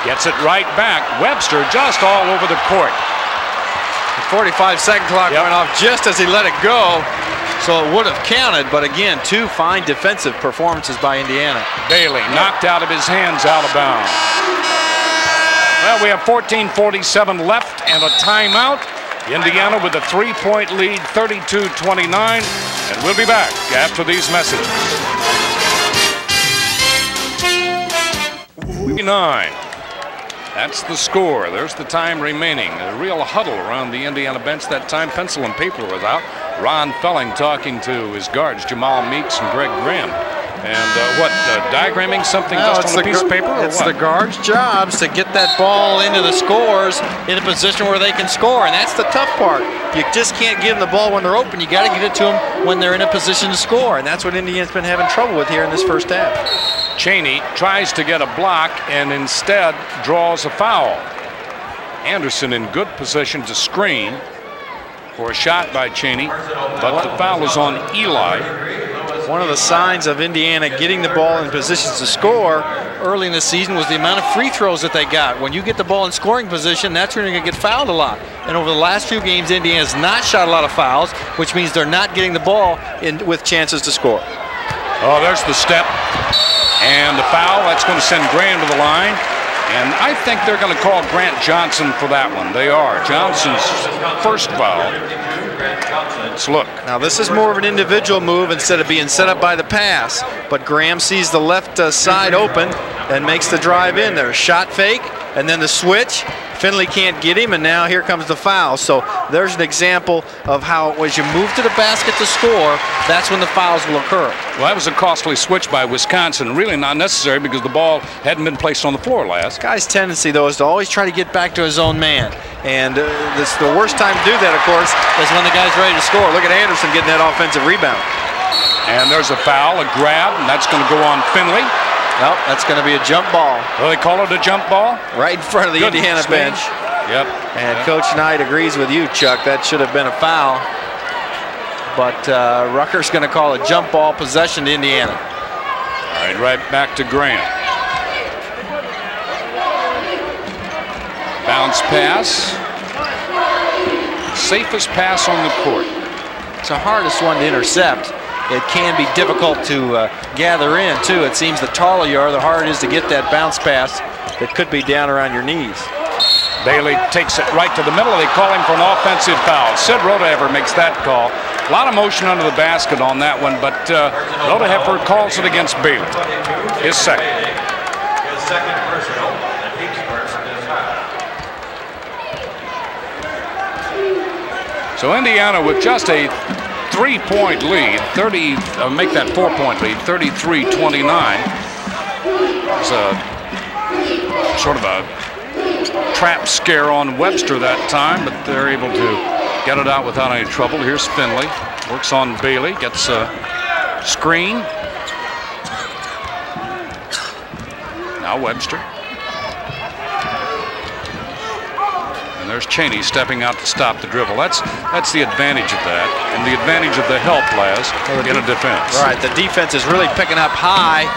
Gets it right back. Webster just all over the court. The 45 second clock Yep. went off just as he let it go. So it would have counted, but again, two fine defensive performances by Indiana. Bailey knocked out of his hands out of bounds. Well, we have 14:47 left and a timeout. Indiana with a three-point lead, 32-29, and we'll be back after these messages. Nine. That's the score. There's the time remaining. A real huddle around the Indiana bench that time. Pencil and paper was out. Ron Felling talking to his guards, Jamal Meeks and Greg Graham. And uh, what, uh, diagramming something No, just on a piece of paper It's the guards' jobs to get that ball into the scores in a position where they can score, and that's the tough part. You just can't give them the ball when they're open. You got to get it to them when they're in a position to score, and that's what Indiana's been having trouble with here in this first half. Cheaney tries to get a block and instead draws a foul. Anderson in good position to screen for a shot by Cheaney, but the foul is on Eli. One of the signs of Indiana getting the ball in positions to score early in the season was the amount of free throws that they got. When you get the ball in scoring position, that's when you're going to get fouled a lot. And over the last few games, Indiana's not shot a lot of fouls, which means they're not getting the ball in with chances to score. Oh, there's the step and the foul. That's going to send Graham to the line. And I think they're going to call Grant Johnson for that one. They are. Johnson's first foul. Let's look. Now this is more of an individual move instead of being set up by the pass. But Graham sees the left uh, side open and makes the drive in there. Shot fake and then the switch. Finley can't get him and now here comes the foul. So there's an example of how as you move to the basket to score, that's when the fouls will occur. Well, that was a costly switch by Wisconsin. Really not necessary because the ball hadn't been placed on the floor last. Guy's tendency though is to always try to get back to his own man. And uh, this, the worst time to do that, of course, is when the guy's ready to score. Look at Anderson getting that offensive rebound. And there's a foul, a grab, and that's going to go on Finley. Nope, that's going to be a jump ball Well, they call it a jump ball. right in front of the Goodness Indiana me. bench. Yep. And Yep. Coach Knight agrees with you, Chuck. That should have been a foul. But uh, Rucker's going to call a jump ball possession to Indiana. All right, right back to Graham. Bounce pass. Safest pass on the court. It's the hardest one to intercept. It can be difficult to uh, gather in, too. It seems the taller you are, the harder it is to get that bounce pass that could be down around your knees. Bailey takes it right to the middle. They call him for an offensive foul. Sid Rodeheffer makes that call. A lot of motion under the basket on that one, but uh, Rodeheffer calls it against Bailey. His second. So Indiana with just a three-point lead, 30, uh, make that four-point lead, 33-29. It's a sort of a trap scare on Webster that time, but they're able to get it out without any trouble. Here's Finley, works on Bailey, gets a screen. Now Webster. And there's Cheaney stepping out to stop the dribble. That's that's the advantage of that, and the advantage of the help, Laz, in a defense. Right, the defense is really picking up high.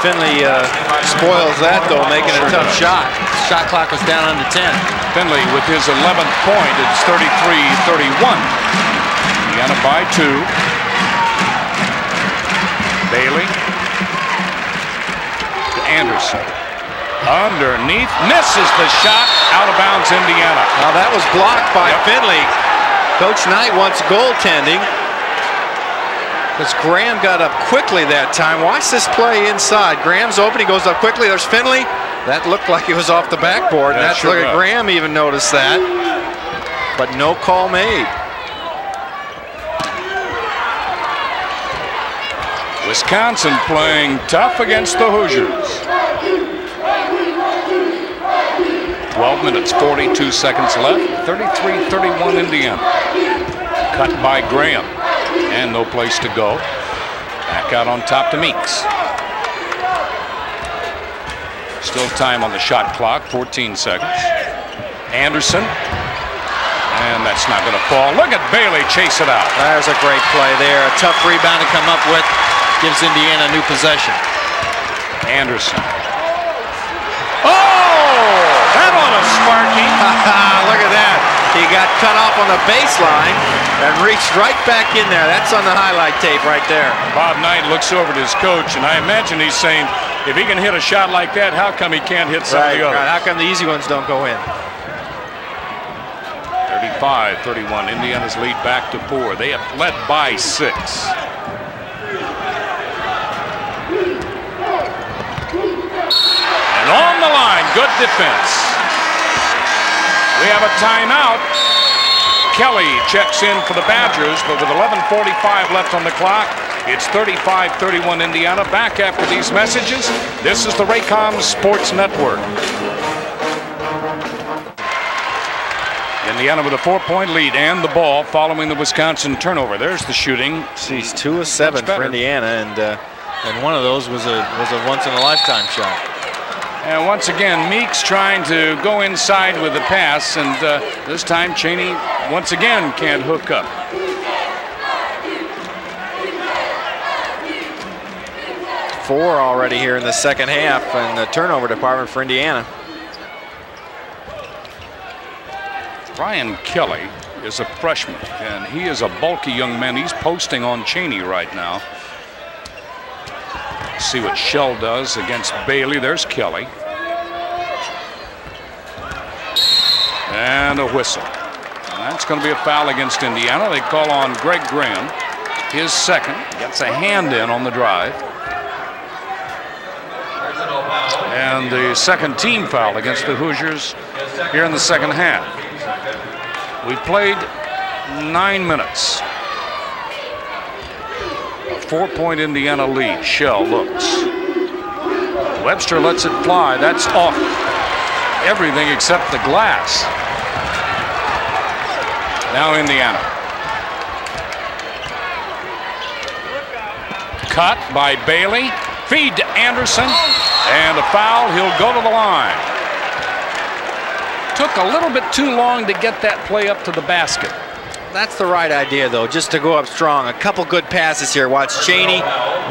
Finley uh, spoils that, though, making a tough shot. Shot clock was down under 10. Finley with his 11th point. It's 33-31. Indiana by two. Bailey to Anderson. Underneath, misses the shot, out of bounds, Indiana. Now that was blocked by Yep. Finley. Coach Knight wants goaltending. Because Graham got up quickly that time. Watch this play inside. Graham's open. He goes up quickly. There's Finley. That looked like he was off the backboard. and that's sure look at. Graham even noticed that. But no call made. Wisconsin playing tough against the Hoosiers. 12 minutes, 42 seconds left. 33-31 Indiana. Cut by Graham. And no place to go. Back out on top to Meeks. Still time on the shot clock, 14 seconds. Anderson. And that's not going to fall. Look at Bailey chase it out. There's a great play there. A tough rebound to come up with. Gives Indiana a new possession. Anderson. Oh! That on a Sparky. Look at that. He got cut off on the baseline and reached right back in there. That's on the highlight tape right there. Bob Knight looks over at his coach, and I imagine he's saying, if he can hit a shot like that, how come he can't hit some of the others? How come the easy ones don't go in? 35-31. Indiana's lead back to four. They have led by six. And on the line, good defense. We have a timeout. Kelly checks in for the Badgers, but with 11.45 left on the clock, it's 35-31 Indiana. Back after these messages, this is the Raycom Sports Network. Indiana with a four-point lead and the ball following the Wisconsin turnover. There's the shooting. She's two of seven for Indiana, and uh, and one of those was a was a once in a lifetime shot. And once again, Meeks trying to go inside with the pass, and uh, this time Cheaney once again can't hook up. Four already here in the second half, and the turnover department for Indiana. Brian Kelly is a freshman, and he is a bulky young man. He's posting on Cheaney right now. See what Shell does against Bailey. There's Kelly. And a whistle. And that's going to be a foul against Indiana. They call on Greg Graham. His second. Gets a hand in on the drive. And the second team foul against the Hoosiers here in the second half. We played nine minutes. Four-point Indiana lead. Shell looks. Webster lets it fly. That's off everything except the glass. Now Indiana. Cut by Bailey. Feed to Anderson. And a foul. He'll go to the line. Took a little bit too long to get that play up to the basket. That's the right idea, though, just to go up strong. A couple good passes here. Watch Cheaney,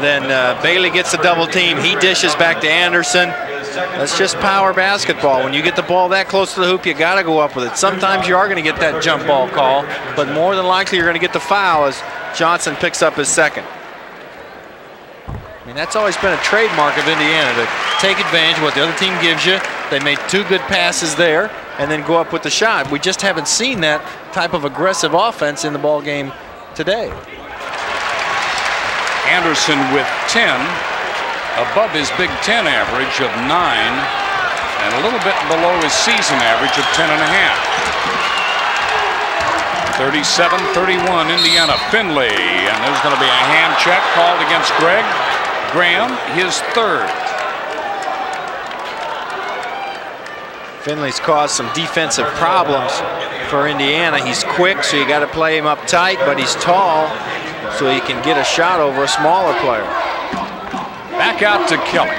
then uh, Bailey gets the double team. He dishes back to Anderson. That's just power basketball. When you get the ball that close to the hoop, you got to go up with it. Sometimes you are going to get that jump ball call, but more than likely you're going to get the foul as Johnson picks up his second. I mean, that's always been a trademark of Indiana to take advantage of what the other team gives you. They made two good passes there and then go up with the shot. We just haven't seen that type of aggressive offense in the ball game today. Anderson with 10, above his Big Ten average of 9, and a little bit below his season average of 10 and a half. 37-31 Indiana Finley, and there's going to be a hand check called against Greg Graham, his third. Finley's caused some defensive problems for Indiana. He's quick, so you got to play him up tight, but he's tall, so he can get a shot over a smaller player. Back out to Kelly.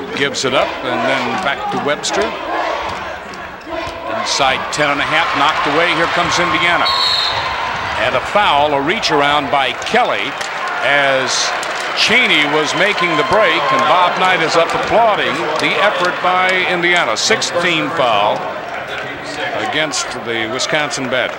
Who gives it up and then back to Webster. Inside 10 and a half, knocked away. Here comes Indiana. And a foul, a reach around by Kelly as Cheaney was making the break, and Bob Knight is up applauding the effort by Indiana. Sixth team foul against the Wisconsin Badgers.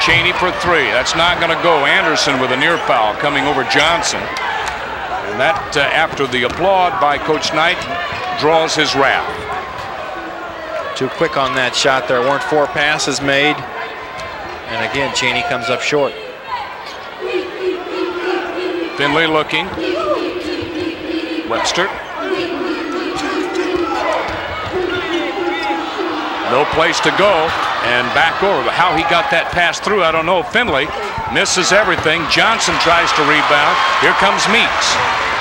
Cheaney for three. That's not going to go. Anderson with a near foul coming over Johnson. And that, uh, after the applaud by Coach Knight, draws his wrath. Too quick on that shot. There weren't four passes made. And again, Cheaney comes up short. Finley looking. Webster. No place to go and back over. How he got that pass through, I don't know. Finley misses everything. Johnson tries to rebound. Here comes Meeks.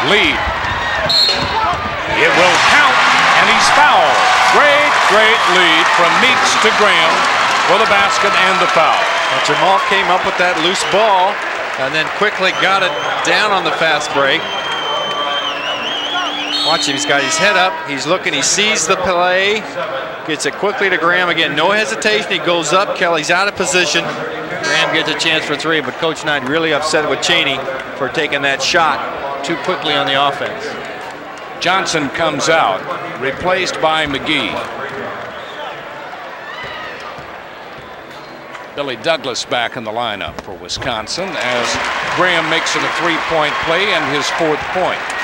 Lead. It will count, and he's fouled. Great, great lead from Meeks to Graham for the basket and the foul. Well, Jamal came up with that loose ball and then quickly got it down on the fast break. Watch him, he's got his head up, he's looking, he sees the play, gets it quickly to Graham again. No hesitation, he goes up, Kelly's out of position. Graham gets a chance for three, but Coach Knight really upset with Cheaney for taking that shot too quickly on the offense. Johnson comes out, replaced by McGee. Billy Douglas back in the lineup for Wisconsin as Graham makes it a three-point play and his fourth point.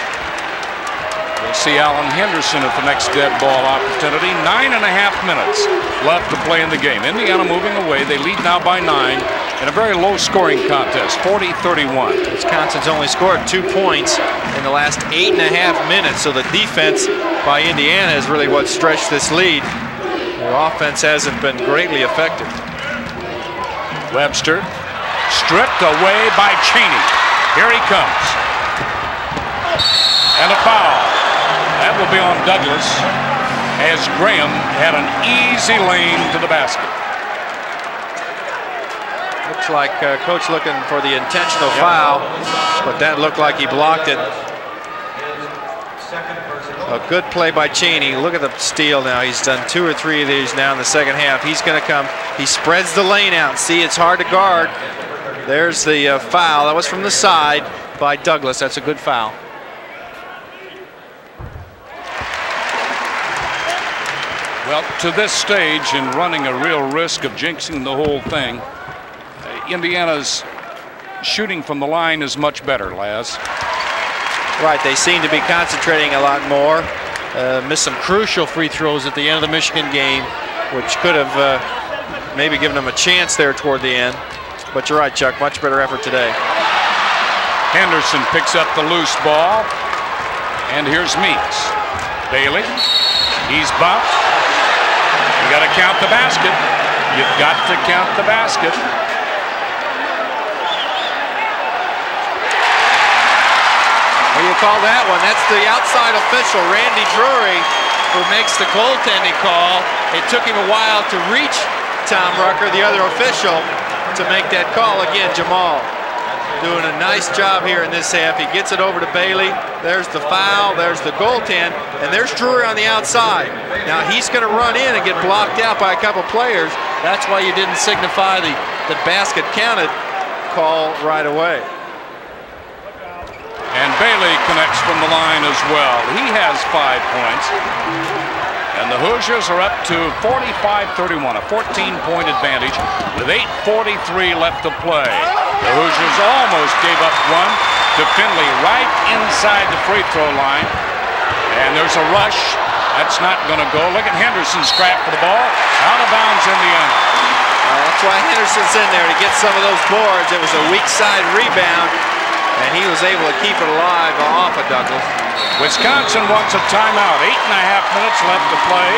We'll see Alan Henderson at the next dead ball opportunity. Nine and a half minutes left to play in the game. Indiana moving away. They lead now by nine in a very low-scoring contest, 40-31. Wisconsin's only scored two points in the last eight and a half minutes, so the defense by Indiana is really what stretched this lead. Their offense hasn't been greatly affected. Webster stripped away by Cheaney. Here he comes. And a foul. That will be on Douglas as Graham had an easy lane to the basket. Looks like uh, coach looking for the intentional foul, but that looked like he blocked it. A good play by Cheaney. Look at the steal now. He's done two or three of these now in the second half. He's going to come. He spreads the lane out. See, it's hard to guard. There's the uh, foul. That was from the side by Douglas. That's a good foul. Well, to this stage in running a real risk of jinxing the whole thing, uh, Indiana's shooting from the line is much better, Laz. Right, they seem to be concentrating a lot more. Uh, missed some crucial free throws at the end of the Michigan game, which could have uh, maybe given them a chance there toward the end. But you're right, Chuck, much better effort today. Henderson picks up the loose ball. And here's Meeks. Bailey. He's bumped. You got to count the basket. You've got to count the basket. What do you call that one? That's the outside official, Randy Drury, who makes the goaltending call. It took him a while to reach Tom Rucker, the other official, to make that call. Again, Jamal doing a nice job here in this half. He gets it over to Bailey. There's the foul. There's the goaltend. And there's Drury on the outside. Now he's going to run in and get blocked out by a couple players. That's why you didn't signify the, the basket counted call right away. And Bailey connects from the line as well. He has five points. And the Hoosiers are up to 45-31, a 14-point advantage with 8.43 left to play. The Hoosiers almost gave up one to Finley right inside the free throw line. And there's a rush. That's not going to go. Look at Henderson scrap for the ball. Out of bounds in Indiana. Uh, that's why Henderson's in there to get some of those boards. It was a weak side rebound, and he was able to keep it alive off of Douglas. Wisconsin wants a timeout. Eight and a half minutes left to play.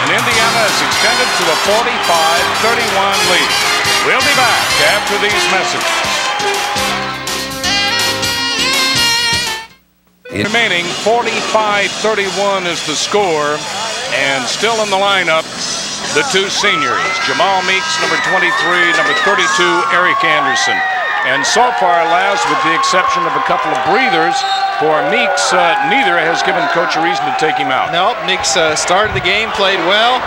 And Indiana is extended to a 45-31 lead. We'll be back after these messages. Remaining 45-31 is the score. And still in the lineup, the two seniors, Jamal Meeks, number 23, number 32, Eric Anderson. And so far, Laz, with the exception of a couple of breathers, for Meeks, uh, neither has given coach a reason to take him out. Nope, Meeks uh, started the game, played well,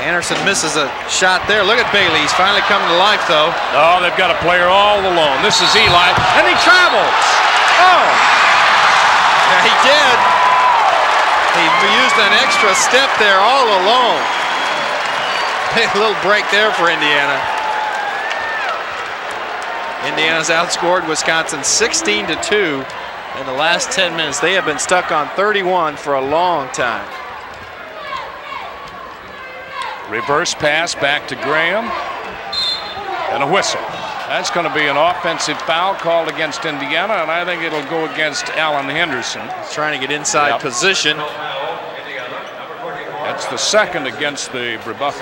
Anderson misses a shot there. Look at Bailey. He's finally coming to life, though. Oh, they've got a player all alone. This is Eli, and he travels. Oh, Yeah, he did. He used an extra step there all alone. A little break there for Indiana. Indiana's outscored Wisconsin 16 to 2 in the last 10 minutes. They have been stuck on 31 for a long time. reverse pass back to Graham, and a whistle. That's going to be an offensive foul called against Indiana, and I think it'll go against Alan Henderson. He's trying to get inside Yep. position. That's the second against the Brebeuf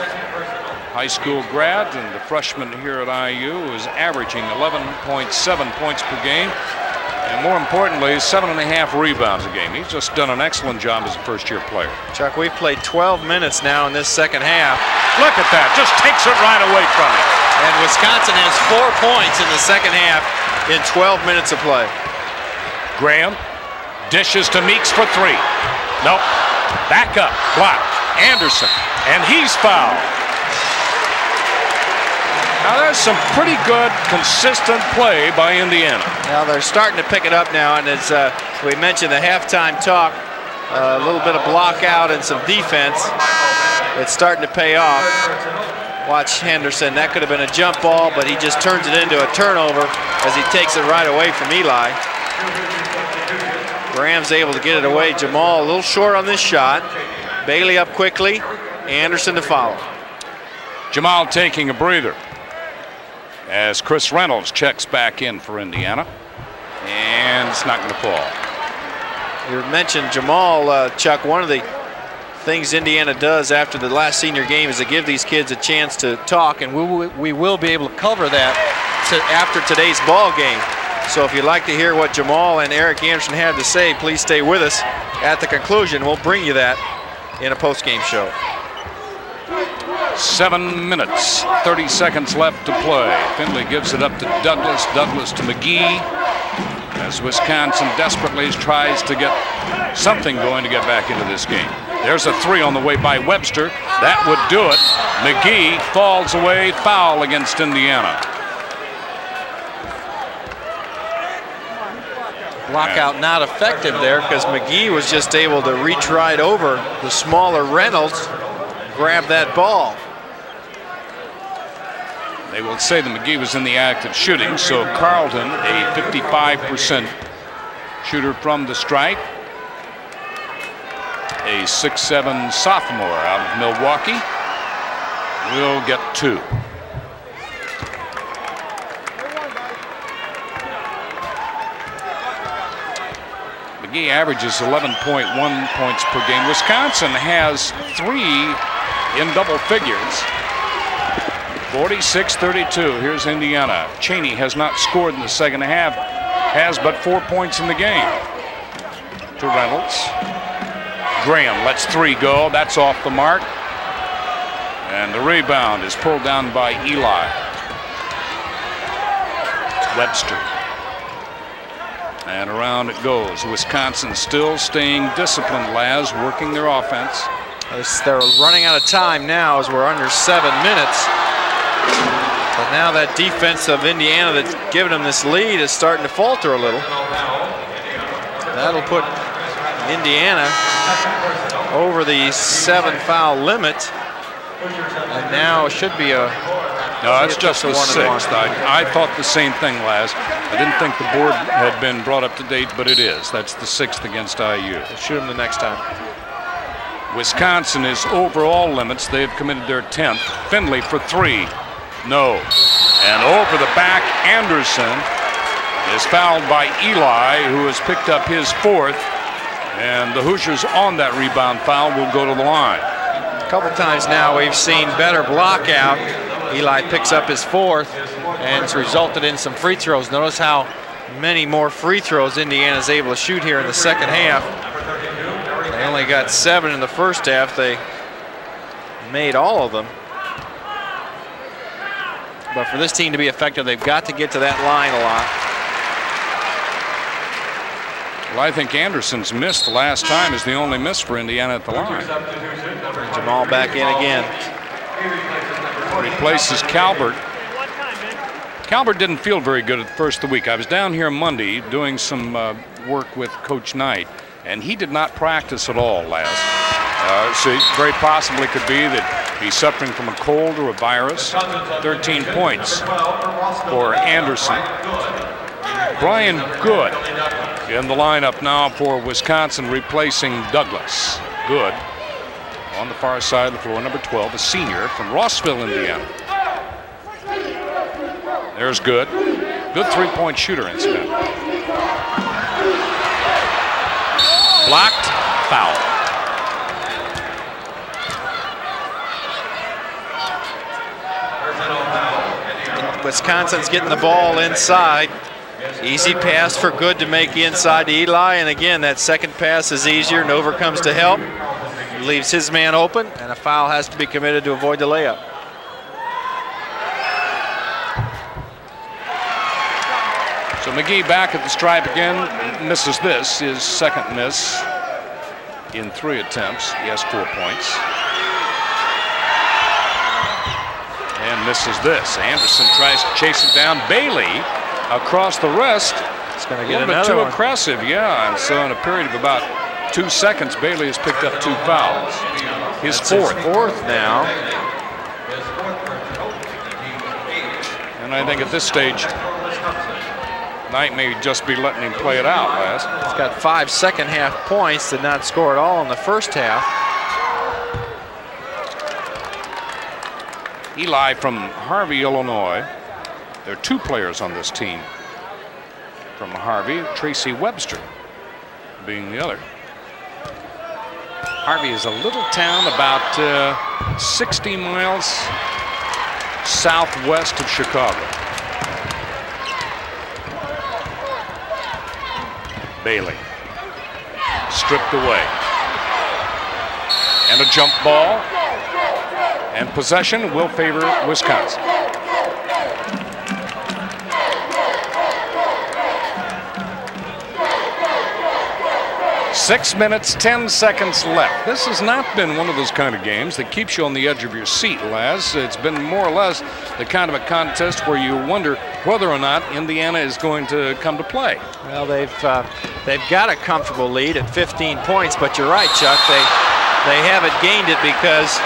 high school grad, and the freshman here at IU is averaging 11.7 points per game, and more importantly, seven and a half rebounds a game. He's just done an excellent job as a first-year player. Chuck, we've played 12 minutes now in this second half, Look at that, just takes it right away from him. and Wisconsin has four points in the second half in 12 minutes of play. Graham dishes to Meeks for three. Nope. Back up. Block. Anderson. And he's fouled. Now there's some pretty good, consistent play by Indiana. Now they're starting to pick it up now, and as uh, we mentioned, the halftime talk, uh, a little bit of block out and some defense. It's starting to pay off. Watch Henderson. That could have been a jump ball, but he just turns it into a turnover as he takes it right away from Eli. Graham's able to get it away. Jamal a little short on this shot. Bailey up quickly. Anderson to follow. Jamal taking a breather as Chris Reynolds checks back in for Indiana. And it's not going to fall. You mentioned Jamal, uh, Chuck. One of the things Indiana does after the last senior game is to give these kids a chance to talk, and we will, we will be able to cover that to, after today's ball game. So if you'd like to hear what Jamal and Eric Anderson have to say, please stay with us. At the conclusion, we'll bring you that in a post-game show. Seven minutes, 30 seconds left to play. Finley gives it up to Douglas, Douglas to McGee. As Wisconsin desperately tries to get something going to get back into this game. There's a three on the way by Webster. That would do it. McGee falls away, foul against Indiana. Blockout not effective there because McGee was just able to reach right over the smaller Reynolds, grab that ball. They will say that McGee was in the act of shooting, so Carlton, a 55% shooter from the strike, a 6'7 sophomore out of Milwaukee, will get two. McGee averages 11.1 points per game. Wisconsin has three in double figures. 46-32. Here's Indiana. Cheaney has not scored in the second half. Has but four points in the game. To Reynolds. Graham lets three go. That's off the mark. And the rebound is pulled down by Eli. Webster. And around it goes. Wisconsin still staying disciplined, Laz, working their offense. As They're running out of time now as we're under seven minutes. But now that defense of Indiana that's given them this lead is starting to falter a little. That'll put Indiana over the seven foul limit. And now it should be a No, that's it's just the one and one. sixth. I, I thought the same thing, Laz. I didn't think the board had been brought up to date, but it is. That's the sixth against IU. shoot them the next time. Wisconsin is overall limits. They've committed their 10th. Finley for three. No. And over the back, Anderson is fouled by Eli, who has picked up his fourth. And the Hoosiers on that rebound foul will go to the line. A couple times now we've seen better block out. Eli picks up his fourth, and it's resulted in some free throws. Notice how many more free throws Indiana's able to shoot here in the second half. They only got seven in the first half. They made all of them. But for this team to be effective, they've got to get to that line a lot. Well, I think Anderson's missed the last time is the only miss for Indiana at the line. Jamal back in again. replaces Calbert. Calbert didn't feel very good at the first of the week. I was down here Monday doing some uh, work with Coach Knight, and he did not practice at all last. Uh, so very possibly could be that he's suffering from a cold or a virus. 13 points for Anderson. Brian Good in the lineup now for Wisconsin, replacing Douglas. Good on the far side of the floor, number 12, a senior from Rossville, Indiana. There's Good. Good three-point shooter, incident. Blocked. Foul. Wisconsin's getting the ball inside. Easy pass for good to make inside to Eli. And again, that second pass is easier. Nover comes to help. Leaves his man open, and a foul has to be committed to avoid the layup. So McGee back at the stripe again, misses this, his second miss in three attempts. He has four points. And misses this. Anderson tries to chase it down. Bailey across the wrist. It's going to get A little bit too one. aggressive, yeah. And so in a period of about two seconds, Bailey has picked up two fouls. His That's his fourth. fourth now. And I think at this stage, Knight may just be letting him play it out, Laz. He's got five second half points, did not score at all in the first half. Eli from Harvey, Illinois. There are two players on this team from Harvey, Tracy Webster being the other. Harvey is a little town about uh, 60 miles southwest of Chicago. Bailey stripped away. And a jump ball. And possession will favor Wisconsin. Six minutes, 10 seconds left. This has not been one of those kind of games that keeps you on the edge of your seat, Laz. It's been more or less the kind of a contest where you wonder whether or not Indiana is going to come to play. Well, they've uh, they've got a comfortable lead at 15 points, but you're right, Chuck. They they haven't gained it because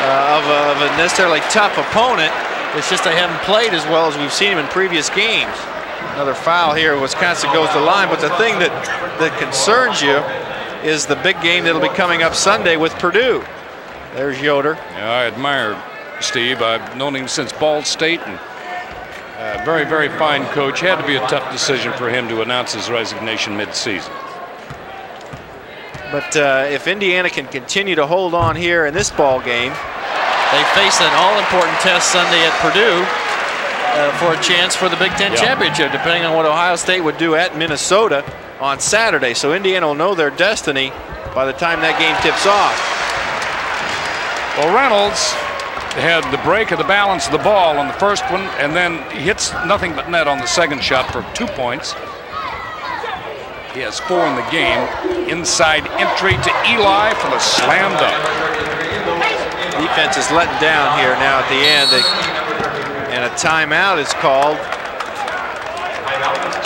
uh, of, a, of a necessarily tough opponent. It's just they haven't played as well as we've seen them in previous games. Another foul here. Wisconsin goes to the line, but the thing that that concerns you is the big game that'll be coming up Sunday with Purdue. There's Yoder. Yeah, I admire Steve. I've known him since Ball State, and uh, very, very fine coach. Had to be a tough decision for him to announce his resignation mid-season. But uh, if Indiana can continue to hold on here in this ball game, they face an all-important test Sunday at Purdue uh, for a chance for the Big Ten Yeah. championship, depending on what Ohio State would do at Minnesota on Saturday. So Indiana will know their destiny by the time that game tips off. Well, Reynolds had the break of the balance of the ball on the first one, and then hits nothing but net on the second shot for two points. He has four in the game. Inside entry to Eli for the slam dunk. Defense is letting down here now at the end. And a timeout is called.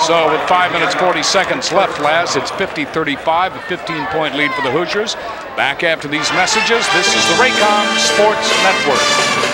So with 5 minutes 40 seconds left, Laz, it's 50-35, a 15-point lead for the Hoosiers. Back after these messages, this is the Raycom Sports Network.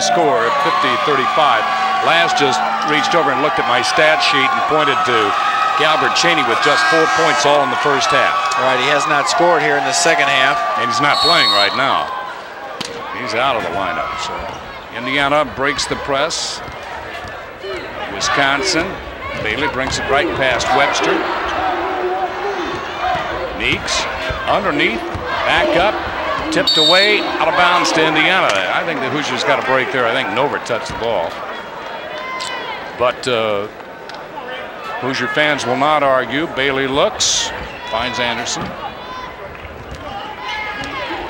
Score at 50-35. Laz just reached over and looked at my stat sheet and pointed to Calbert Cheaney with just four points all in the first half. All right, he has not scored here in the second half. And he's not playing right now. He's out of the lineup. So Indiana breaks the press. Wisconsin. Bailey brings it right past Webster. Meeks underneath, back up, Tipped away, out of bounds to Indiana. I think the Hoosiers got a break there. I think Nover touched the ball. But uh, Hoosier fans will not argue. Bailey looks, finds Anderson.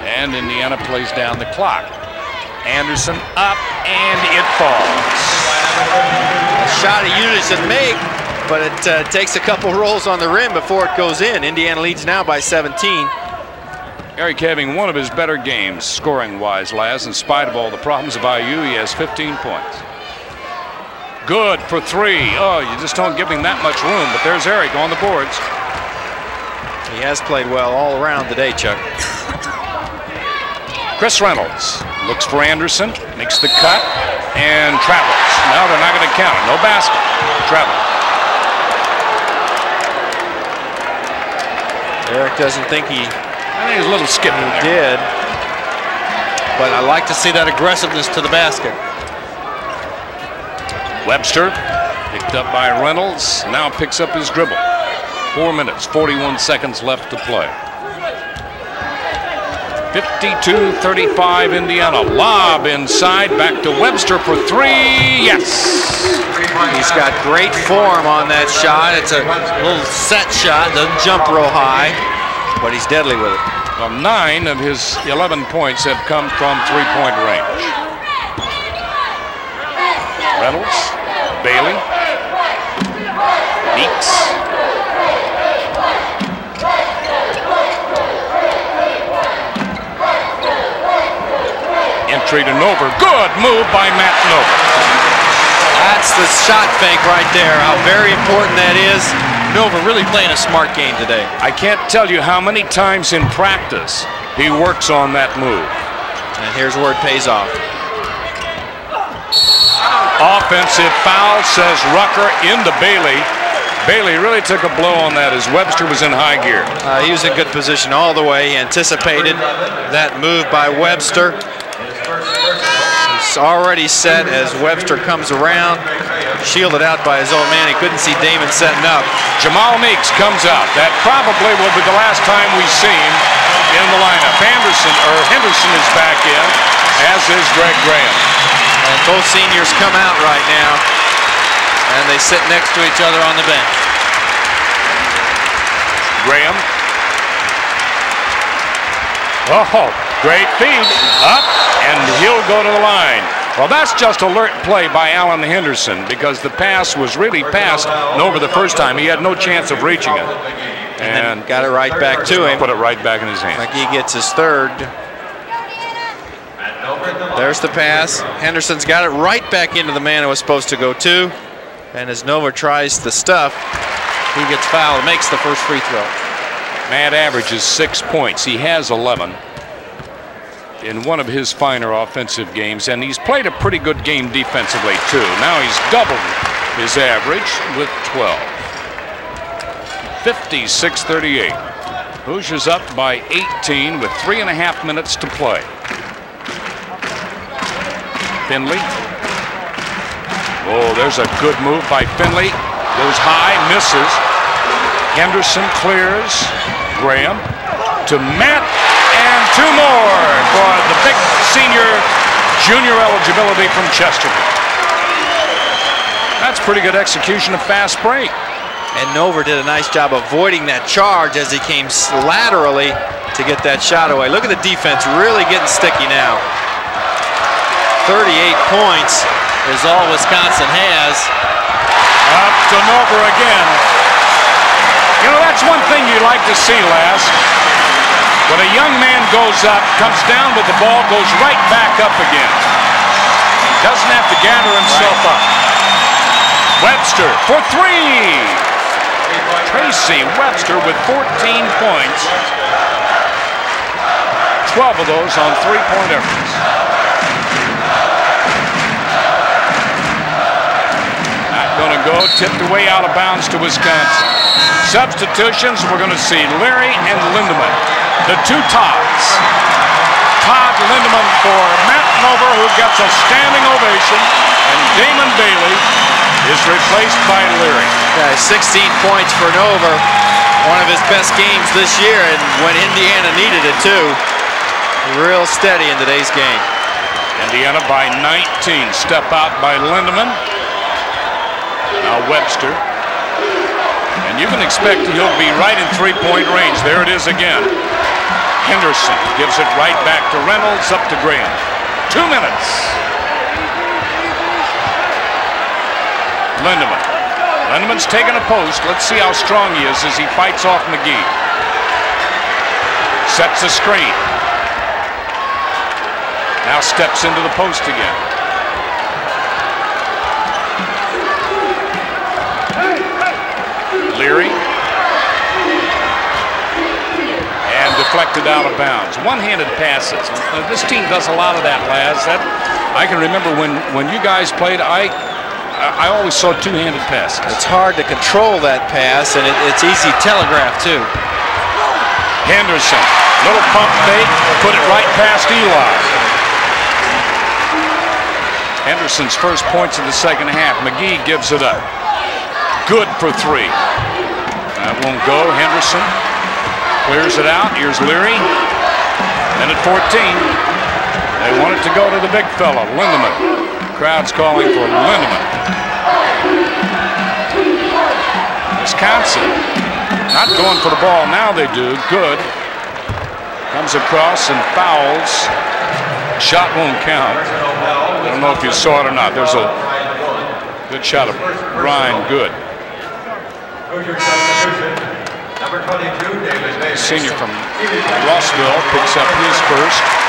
And Indiana plays down the clock. Anderson up, and it falls. A shot usually should make, but it uh, takes a couple rolls on the rim before it goes in. Indiana leads now by 17. Eric having one of his better games scoring-wise, Laz. In spite of all the problems of IU, he has 15 points. Good for three. Oh, you just don't give him that much room, but there's Eric on the boards. He has played well all around today, Chuck. Chris Reynolds looks for Anderson, makes the cut, and travels. Now they're not going to count. No basket. Travel. Eric doesn't think he I think he's a little skipping there. did, but I like to see that aggressiveness to the basket. Webster picked up by Reynolds. Now picks up his dribble. Four minutes, 41 seconds left to play. 52-35 Indiana. Lob inside, back to Webster for three. Yes. He's got great form on that shot. It's a little set shot, doesn't jump real high, but he's deadly with it. Well, nine of his 11 points have come from three-point range. Reynolds, Bailey, Meeks. Entry to Nover. Good move by Matt Nover. That's the shot fake right there, how very important that is. Nover really playing a smart game today. I can't tell you how many times in practice he works on that move. And here's where it pays off. Offensive foul, says Rucker, into Bailey. Bailey really took a blow on that as Webster was in high gear. Uh, he was in good position all the way. He anticipated that move by Webster. He's already set as Webster comes around, shielded out by his own man. He couldn't see Damon setting up. Jamal Meeks comes out. That probably will be the last time we see him in the lineup. Anderson or Henderson is back in, as is Greg Graham. And both seniors come out right now, and they sit next to each other on the bench. Graham. Oh, great feed. Up, and he'll go to the line. Well, that's just alert play by Alan Henderson because the pass was really passed over the first time. He had no chance of reaching it. And, got it right back to him. Put it right back in his hand. Like he gets his third. There's the pass. Henderson's got it right back into the man it was supposed to go to. And as Nover tries the stuff, he gets fouled, makes the first free throw. Matt averages six points. He has 11 in one of his finer offensive games, and he's played a pretty good game defensively, too. Now he's doubled his average with 12. 56-38. Hoosiers up by 18 with three and a half minutes to play. Finley. Oh, there's a good move by Finley. Goes high, misses. Henderson clears. Graham to Matt two more for the big senior junior eligibility from Chesterton. That's pretty good execution of fast break. And Nover did a nice job avoiding that charge as he came laterally to get that shot away. Look at the defense really getting sticky now. 38 points is all Wisconsin has. Up to Nover again. You know, that's one thing you like to see, Laz. When a young man goes up, comes down with the ball, goes right back up again. Doesn't have to gather himself up. Webster for three. Tracy Webster with 14 points. 12 of those on three-point efforts. Not going to go. Tipped away out of bounds to Wisconsin. Substitutions, we're going to see Leary and Lindemann, the two Todds. Todd Lindemann for Matt Nover, who gets a standing ovation, and Damon Bailey is replaced by Leary. Yeah, 16 points for Nover. One of his best games this year, and when Indiana needed it too. real steady in today's game. Indiana by 19. Step out by Lindemann. Now Webster. You can expect he'll be right in three-point range. There it is again. Henderson gives it right back to Reynolds, up to Graham. Two minutes. Lindemann. Lindemann's taking a post. Let's see how strong he is as he fights off McGee. Sets a screen. Now steps into the post again. And deflected out of bounds. One-handed passes. This team does a lot of that, Laz. That I can remember when, when you guys played, I I always saw two-handed passes. It's hard to control that pass, and it, it's easy telegraph, too. Henderson, little pump fake, put it right past Eli. Henderson's first points in the second half. McGee gives it up. Good for three. That won't go. Henderson clears it out. Here's Leary. And at 14, they want it to go to the big fella, Lindemann. Crowd's calling for Lindemann. Wisconsin not going for the ball. Now they do. Good. Comes across and fouls. Shot won't count. I don't know if you saw it or not. There's a good shot of Ryan Good. Senior from Rossville picks up his first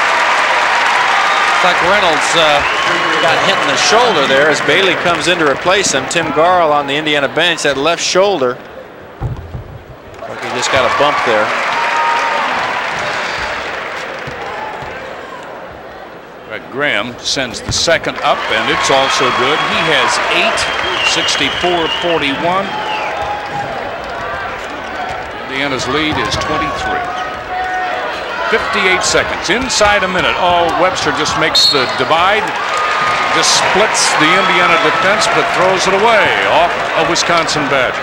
like Reynolds uh, got hit in the shoulder there as Bailey comes in to replace him. Tim Garl on the Indiana bench, that left shoulder. Like he just got a bump there. Brett Graham sends the second up, and it's also good. He has eight, 64-41. Indiana's lead is 23. 58 seconds, inside a minute. Oh, Webster just makes the divide, just splits the Indiana defense, but throws it away off a Wisconsin Badger.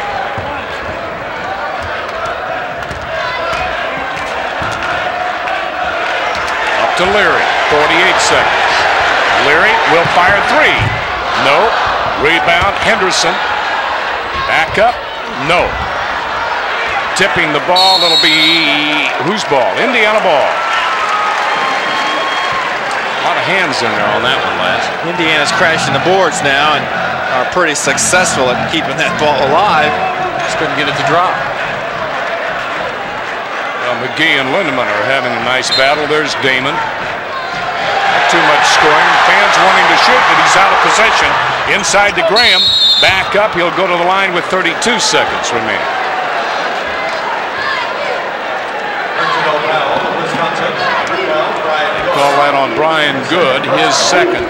Up to Leary, 48 seconds. Leary will fire three. No. Rebound, Henderson. Back up. No tipping the ball. It'll be whose ball? Indiana ball. A lot of hands in there on that one, Laz. Indiana's crashing the boards now and are pretty successful at keeping that ball alive. Just couldn't get it to drop. Well, McGee and Lindemann are having a nice battle. There's Damon. Not too much scoring. Fans wanting to shoot, but he's out of possession. Inside to Graham. Back up. He'll go to the line with 32 seconds remaining. Call that on Brian Good, his second.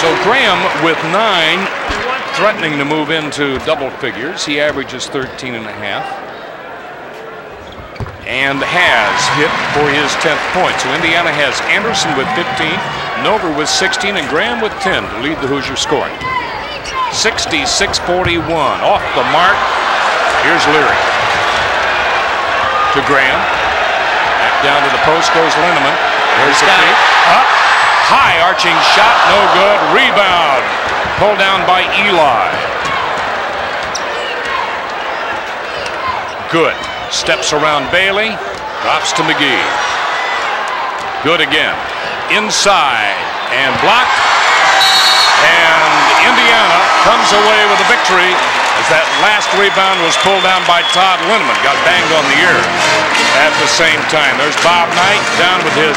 So Graham with nine, threatening to move into double figures. He averages 13 and a half and has hit for his 10th point. So Indiana has Anderson with 15, Nover with 16, and Graham with 10 to lead the Hoosier scoring. 66-41. Off the mark. Here's Leary. To Graham. Back down to the post goes Lindemann. There's the feet. Up. High arching shot. No good. Rebound. Pulled down by Eli. Good. Steps around Bailey. Drops to McGee. Good again. Inside. And blocked. And Indiana comes away with a victory as that last rebound was pulled down by Todd Lindemann. Got banged on the ear at the same time. There's Bob Knight down with his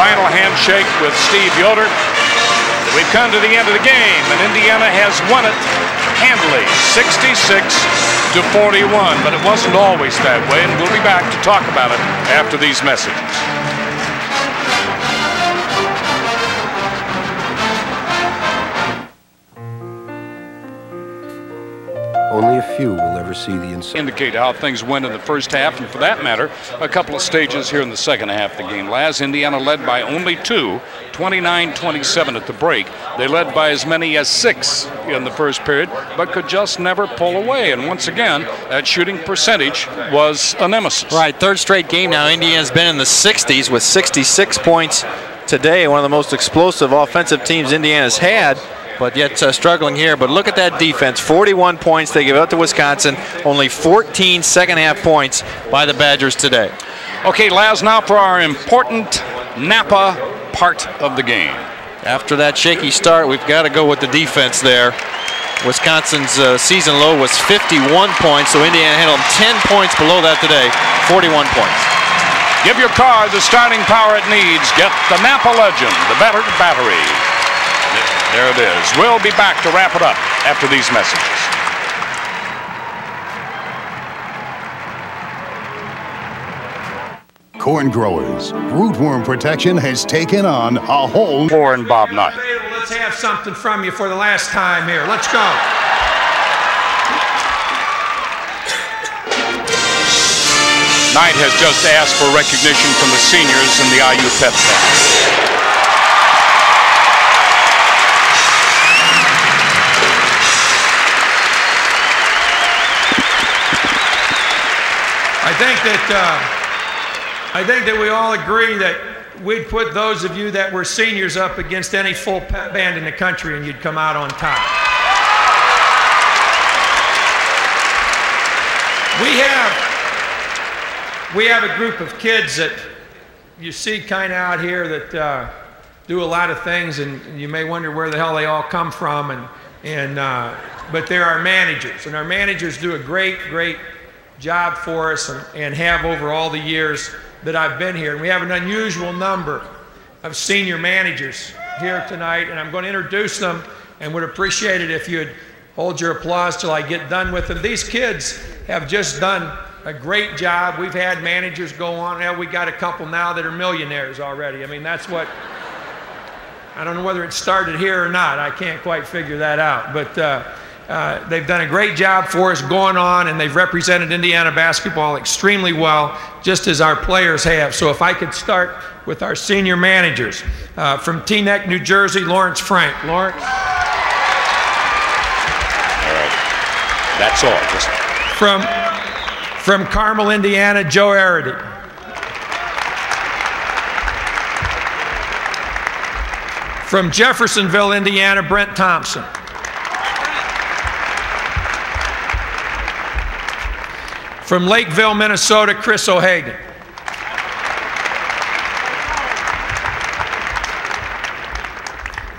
final handshake with Steve Yoder. We've come to the end of the game, and Indiana has won it handily, 66 to 41. But it wasn't always that way, and we'll be back to talk about it after these messages. Few will ever oversee the inside. Indicate how things went in the first half, and for that matter, a couple of stages here in the second half of the game. Laz, Indiana led by only two, 29-27 at the break. They led by as many as six in the first period, but could just never pull away. And once again, that shooting percentage was a nemesis. Right, third straight game now. Indiana's been in the 60s with 66 points today. One of the most explosive offensive teams Indiana's had but yet uh, struggling here. But look at that defense 41 points they give out to Wisconsin, only 14 second half points by the Badgers today. Okay, Laz, now for our important Napa part of the game. After that shaky start, we've got to go with the defense there. Wisconsin's uh, season low was 51 points, so Indiana handled 10 points below that today, 41 points. Give your car the starting power it needs. Get the Napa Legend, the better battery. There it is. We'll be back to wrap it up after these messages. Corn growers, rootworm protection has taken on a whole. Warren Bob Knight. Let's have something from you for the last time here. Let's go. Knight has just asked for recognition from the seniors in the IU pep band. Think that uh, I think that we all agree that we'd put those of you that were seniors up against any full band in the country, and you'd come out on top. We have we have a group of kids that you see kind of out here that uh, do a lot of things, and you may wonder where the hell they all come from, and and uh, but they're our managers, and our managers do a great, great job for us and, and have over all the years that I've been here. And we have an unusual number of senior managers here tonight, and I'm going to introduce them and would appreciate it if you'd hold your applause till I get done with them. These kids have just done a great job. We've had managers go on. Now we got a couple now that are millionaires already. I mean, that's what. I don't know whether it started here or not. I can't quite figure that out. But uh, uh, they've done a great job for us going on, and they've represented Indiana basketball extremely well, just as our players have. So if I could start with our senior managers. Uh, from Teaneck, New Jersey, Lawrence Frank. Lawrence. All right. That's all. Just... From, from Carmel, Indiana, Joe Arity. From Jeffersonville, Indiana, Brent Thompson. From Lakeville, Minnesota, Chris O'Hagan.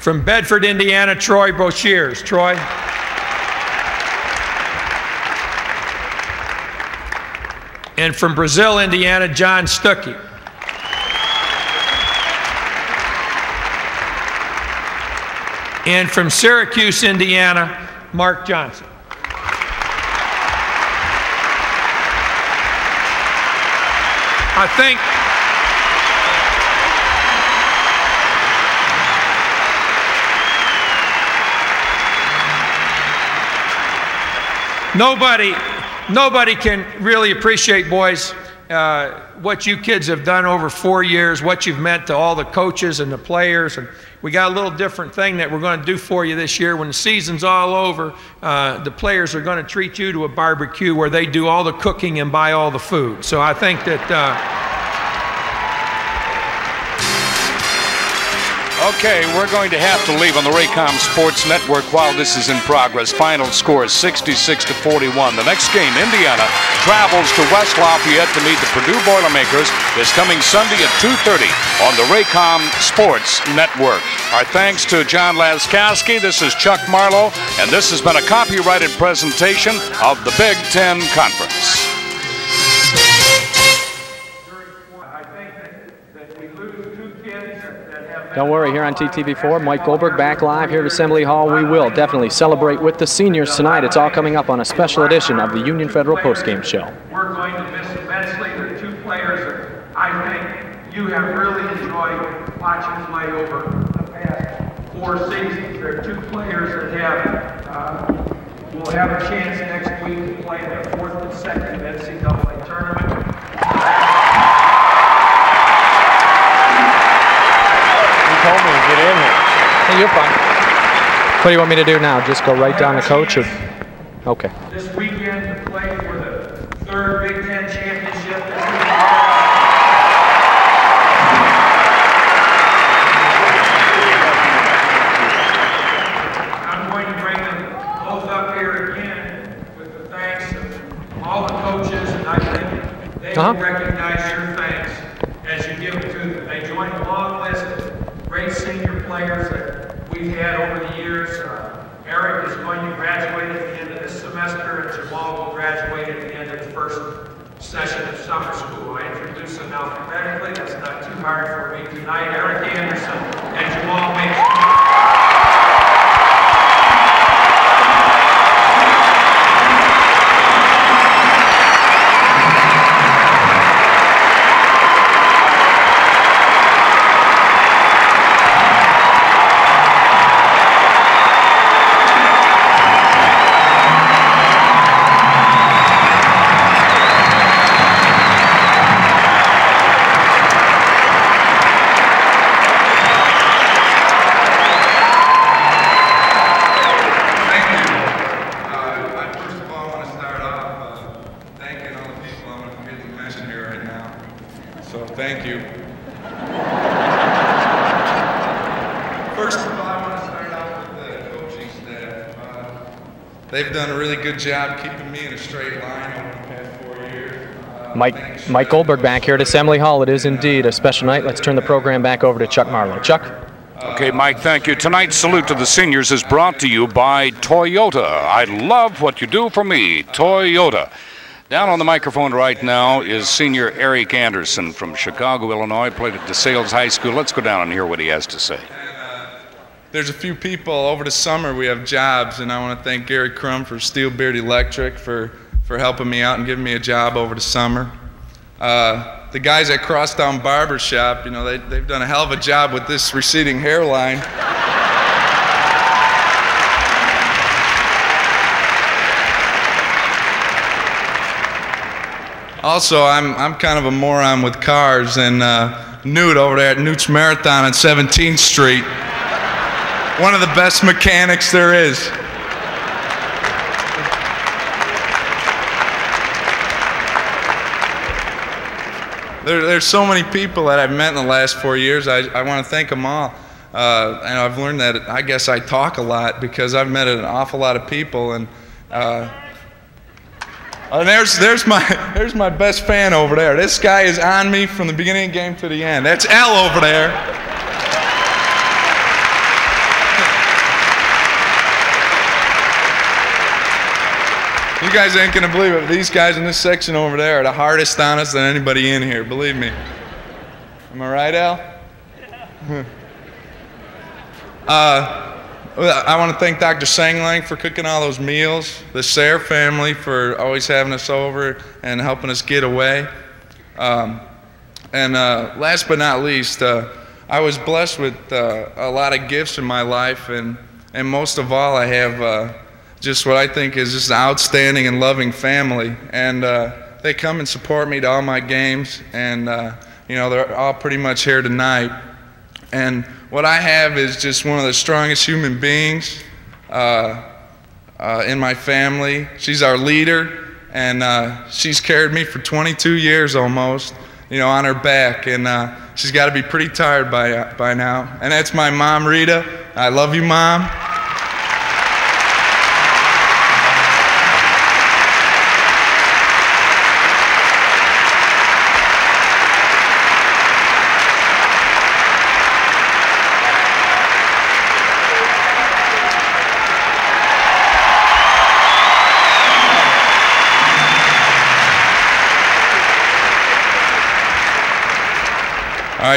From Bedford, Indiana, Troy Broshears. Troy. And from Brazil, Indiana, John Stuckey. And from Syracuse, Indiana, Mark Johnson. I think nobody nobody can really appreciate boys uh, what you kids have done over four years, what you've meant to all the coaches and the players. And we got a little different thing that we're going to do for you this year. When the season's all over, uh, the players are going to treat you to a barbecue where they do all the cooking and buy all the food. So I think that. Uh, Okay, we're going to have to leave on the Raycom Sports Network while this is in progress. Final score is 66 to 41. The next game, Indiana travels to West Lafayette to meet the Purdue Boilermakers this coming Sunday at 2:30 on the Raycom Sports Network. Our thanks to John Laskowski. This is Chuck Marlowe, and this has been a copyrighted presentation of the Big Ten Conference. Don't worry, here on TTV4, Mike Goldberg back live here at Assembly Hall. We will definitely celebrate with the seniors tonight. It's all coming up on a special edition of the Union Federal Postgame Show. We're going to miss immensely the two players that I think you have really enjoyed watching play over the past four seasons. They're two players that have uh, will have a chance next week to play their fourth and consecutive NCAA get in here. Hey, you're fine. What do you want me to do now? Just go right down the coach or? Okay. This weekend to play for the third Big Ten championship. I'm going to bring them both up here again with the thanks of all the coaches, and I think they Uh-huh. will recognize your thanks as you give it to them. They join a long list of great senior players that we've had over the years. Uh, Eric is going to graduate at the end of this semester, and Jamal will graduate at the end of the first session of summer school. I introduce them alphabetically. That's not too hard for me tonight. Eric Anderson and Jamal Mason. Mike, Mike Goldberg back here at Assembly Hall. It is indeed a special night. Let's turn the program back over to Chuck Marlowe. Chuck? Okay, Mike, thank you. Tonight's salute to the seniors is brought to you by Toyota. I love what you do for me, Toyota. Down on the microphone right now is senior Eric Anderson from Chicago, Illinois. Played at DeSales High School. Let's go down and hear what he has to say. There's a few people over the summer we have jobs, and I want to thank Gary Crum for Steelbeard Electric for, for helping me out and giving me a job over the summer. Uh, the guys at Crosstown Barber Shop, you know, they, they've done a hell of a job with this receding hairline. Also, I'm, I'm kind of a moron with cars, and uh, Newt over there at Newt's Marathon on 17th Street, one of the best mechanics there is. There, there's so many people that I've met in the last four years. I, I want to thank them all. Uh, and I've learned that I guess I talk a lot because I've met an awful lot of people. And, uh, and there's, there's, my, there's my best fan over there. This guy is on me from the beginning of the game to the end. That's L over there. You guys ain't gonna believe it. These guys in this section over there are the hardest on us than anybody in here. Believe me. Am I right, Al? uh, I want to thank Dr. Sangalang for cooking all those meals. The Sayre family for always having us over and helping us get away. Um, and uh, last but not least, uh, I was blessed with uh, a lot of gifts in my life, and, and most of all, I have uh, just what I think is just an outstanding and loving family. And uh, they come and support me to all my games, and uh, you know they're all pretty much here tonight. And what I have is just one of the strongest human beings uh, uh, in my family. She's our leader, and uh, she's carried me for 22 years almost, you know, on her back. And uh, she's got to be pretty tired by, by now. And that's my mom, Rita. I love you, Mom.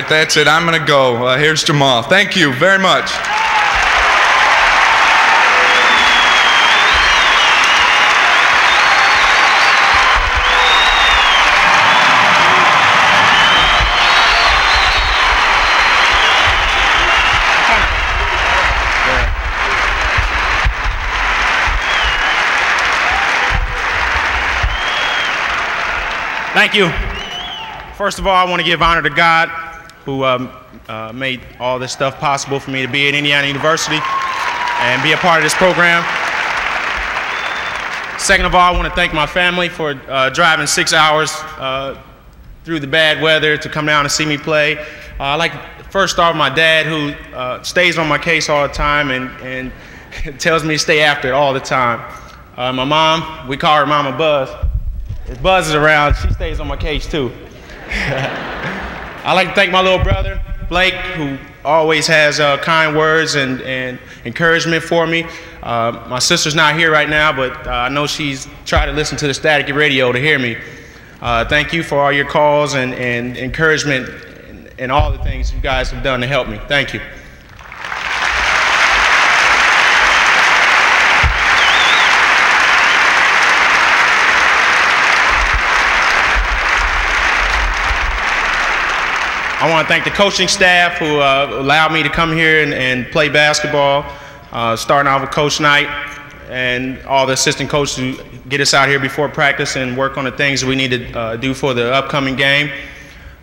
right, that's it. I'm going to go. Uh, here's Jamal. Thank you very much. Thank you. First of all, I want to give honor to God who um, uh, made all this stuff possible for me to be at Indiana University and be a part of this program. Second of all, I want to thank my family for uh, driving six hours uh, through the bad weather to come down and see me play. Uh, I like first with my dad, who uh, stays on my case all the time and, and tells me to stay after it all the time. Uh, my mom, we call her Mama Buzz. If Buzz is around, she stays on my case too. I'd like to thank my little brother, Blake, who always has uh, kind words and, and encouragement for me. Uh, my sister's not here right now, but uh, I know she's tried to listen to the static radio to hear me. Uh, thank you for all your calls and, and encouragement and, and all the things you guys have done to help me. Thank you. I want to thank the coaching staff who uh, allowed me to come here and, and play basketball, uh, starting off with Coach Knight and all the assistant coaches who get us out here before practice and work on the things we need to uh, do for the upcoming game.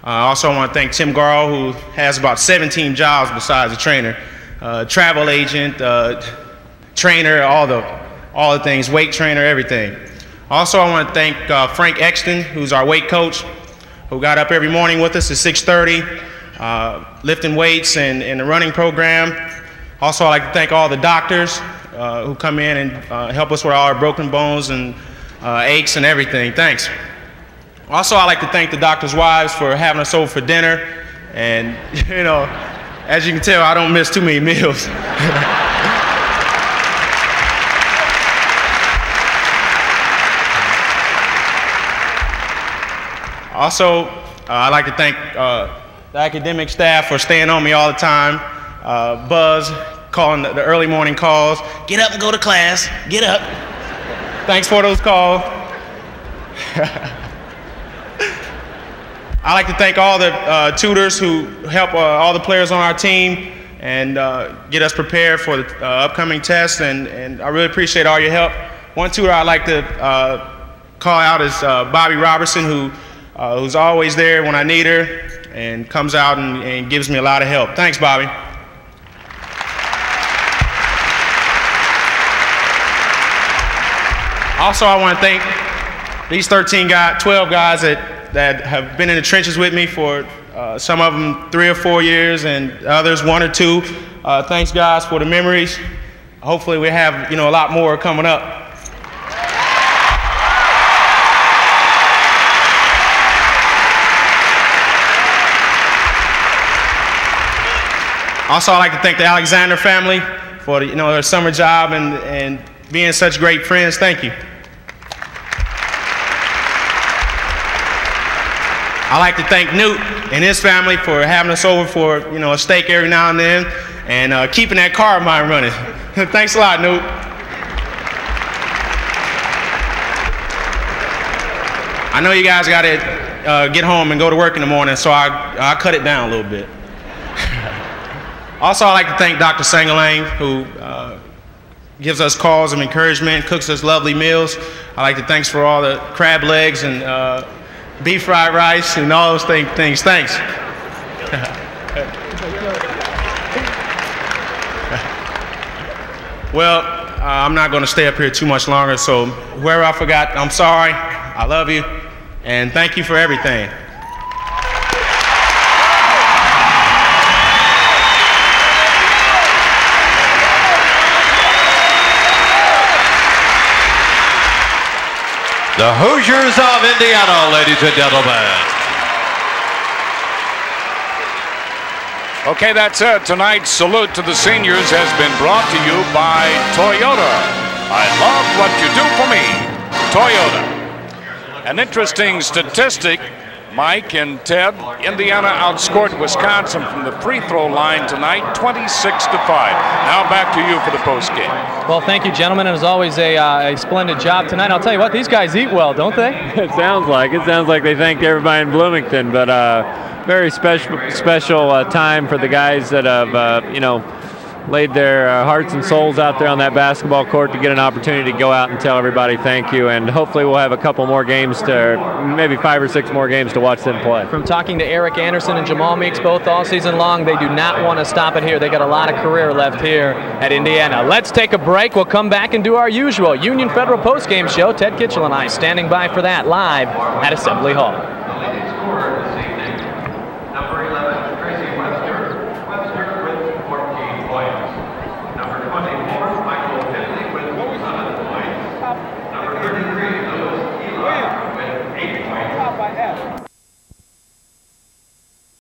I also want to thank Tim Garl, who has about 17 jobs besides a trainer, uh, travel agent, uh, trainer, all the, all the things, weight trainer, everything. Also, I want to thank uh, Frank Exton, who's our weight coach who got up every morning with us at 6.30, uh, lifting weights and, and the running program. Also, I'd like to thank all the doctors uh, who come in and uh, help us with all our broken bones and uh, aches and everything. Thanks. Also, I'd like to thank the doctors' wives for having us over for dinner. And, you know, as you can tell, I don't miss too many meals. Also, uh, I'd like to thank uh, the academic staff for staying on me all the time. Uh, Buzz calling the, the, early morning calls. Get up and go to class. Get up. Thanks for those calls. I'd like to thank all the uh, tutors who help uh, all the players on our team and uh, get us prepared for the upcoming tests. And, and I really appreciate all your help. One tutor I'd like to call out is Bobby Robertson, who uh, who's always there when I need her and comes out and, and gives me a lot of help. Thanks, Bobby. Also, I want to thank these 13 guys, 12 guys that, that have been in the trenches with me for uh, some of them three or four years and others one or two. Uh, thanks, guys, for the memories. Hopefully, we have you know a lot more coming up. Also, I'd like to thank the Alexander family for the, you know, their summer job and, and being such great friends. Thank you. I'd like to thank Newt and his family for having us over for you know a steak every now and then and uh, keeping that car of mine running. Thanks a lot, Newt. I know you guys got to uh, get home and go to work in the morning, so I, I cut it down a little bit. Also, I'd like to thank Dr. Sangalang, who uh, gives us calls of encouragement, cooks us lovely meals. I'd like to thanks for all the crab legs and uh, beef fried rice and all those thing, things. Thanks. well, uh, I'm not going to stay up here too much longer, so whoever I forgot, I'm sorry. I love you, and thank you for everything. The Hoosiers of Indiana, ladies and gentlemen. Okay, that's it. Tonight's salute to the seniors has been brought to you by Toyota. I love what you do for me. Toyota. An interesting statistic Mike and Ted, Indiana outscored Wisconsin from the free throw line tonight, 26 to 5. Now back to you for the post game. Well, thank you, gentlemen. It was always a, uh, a splendid job tonight. I'll tell you what, these guys eat well, don't they? it sounds like it. Sounds like they thanked everybody in Bloomington, but uh, very special special uh, time for the guys that have, uh, you know, laid their uh, hearts and souls out there on that basketball court to get an opportunity to go out and tell everybody thank you. And hopefully we'll have a couple more games to, maybe five or six more games to watch them play. From talking to Eric Anderson and Jamal Meeks both all season long, they do not want to stop it here. They got a lot of career left here at Indiana. Let's take a break. We'll come back and do our usual Union Federal postgame show. Ted Kitchell and I standing by for that live at Assembly Hall.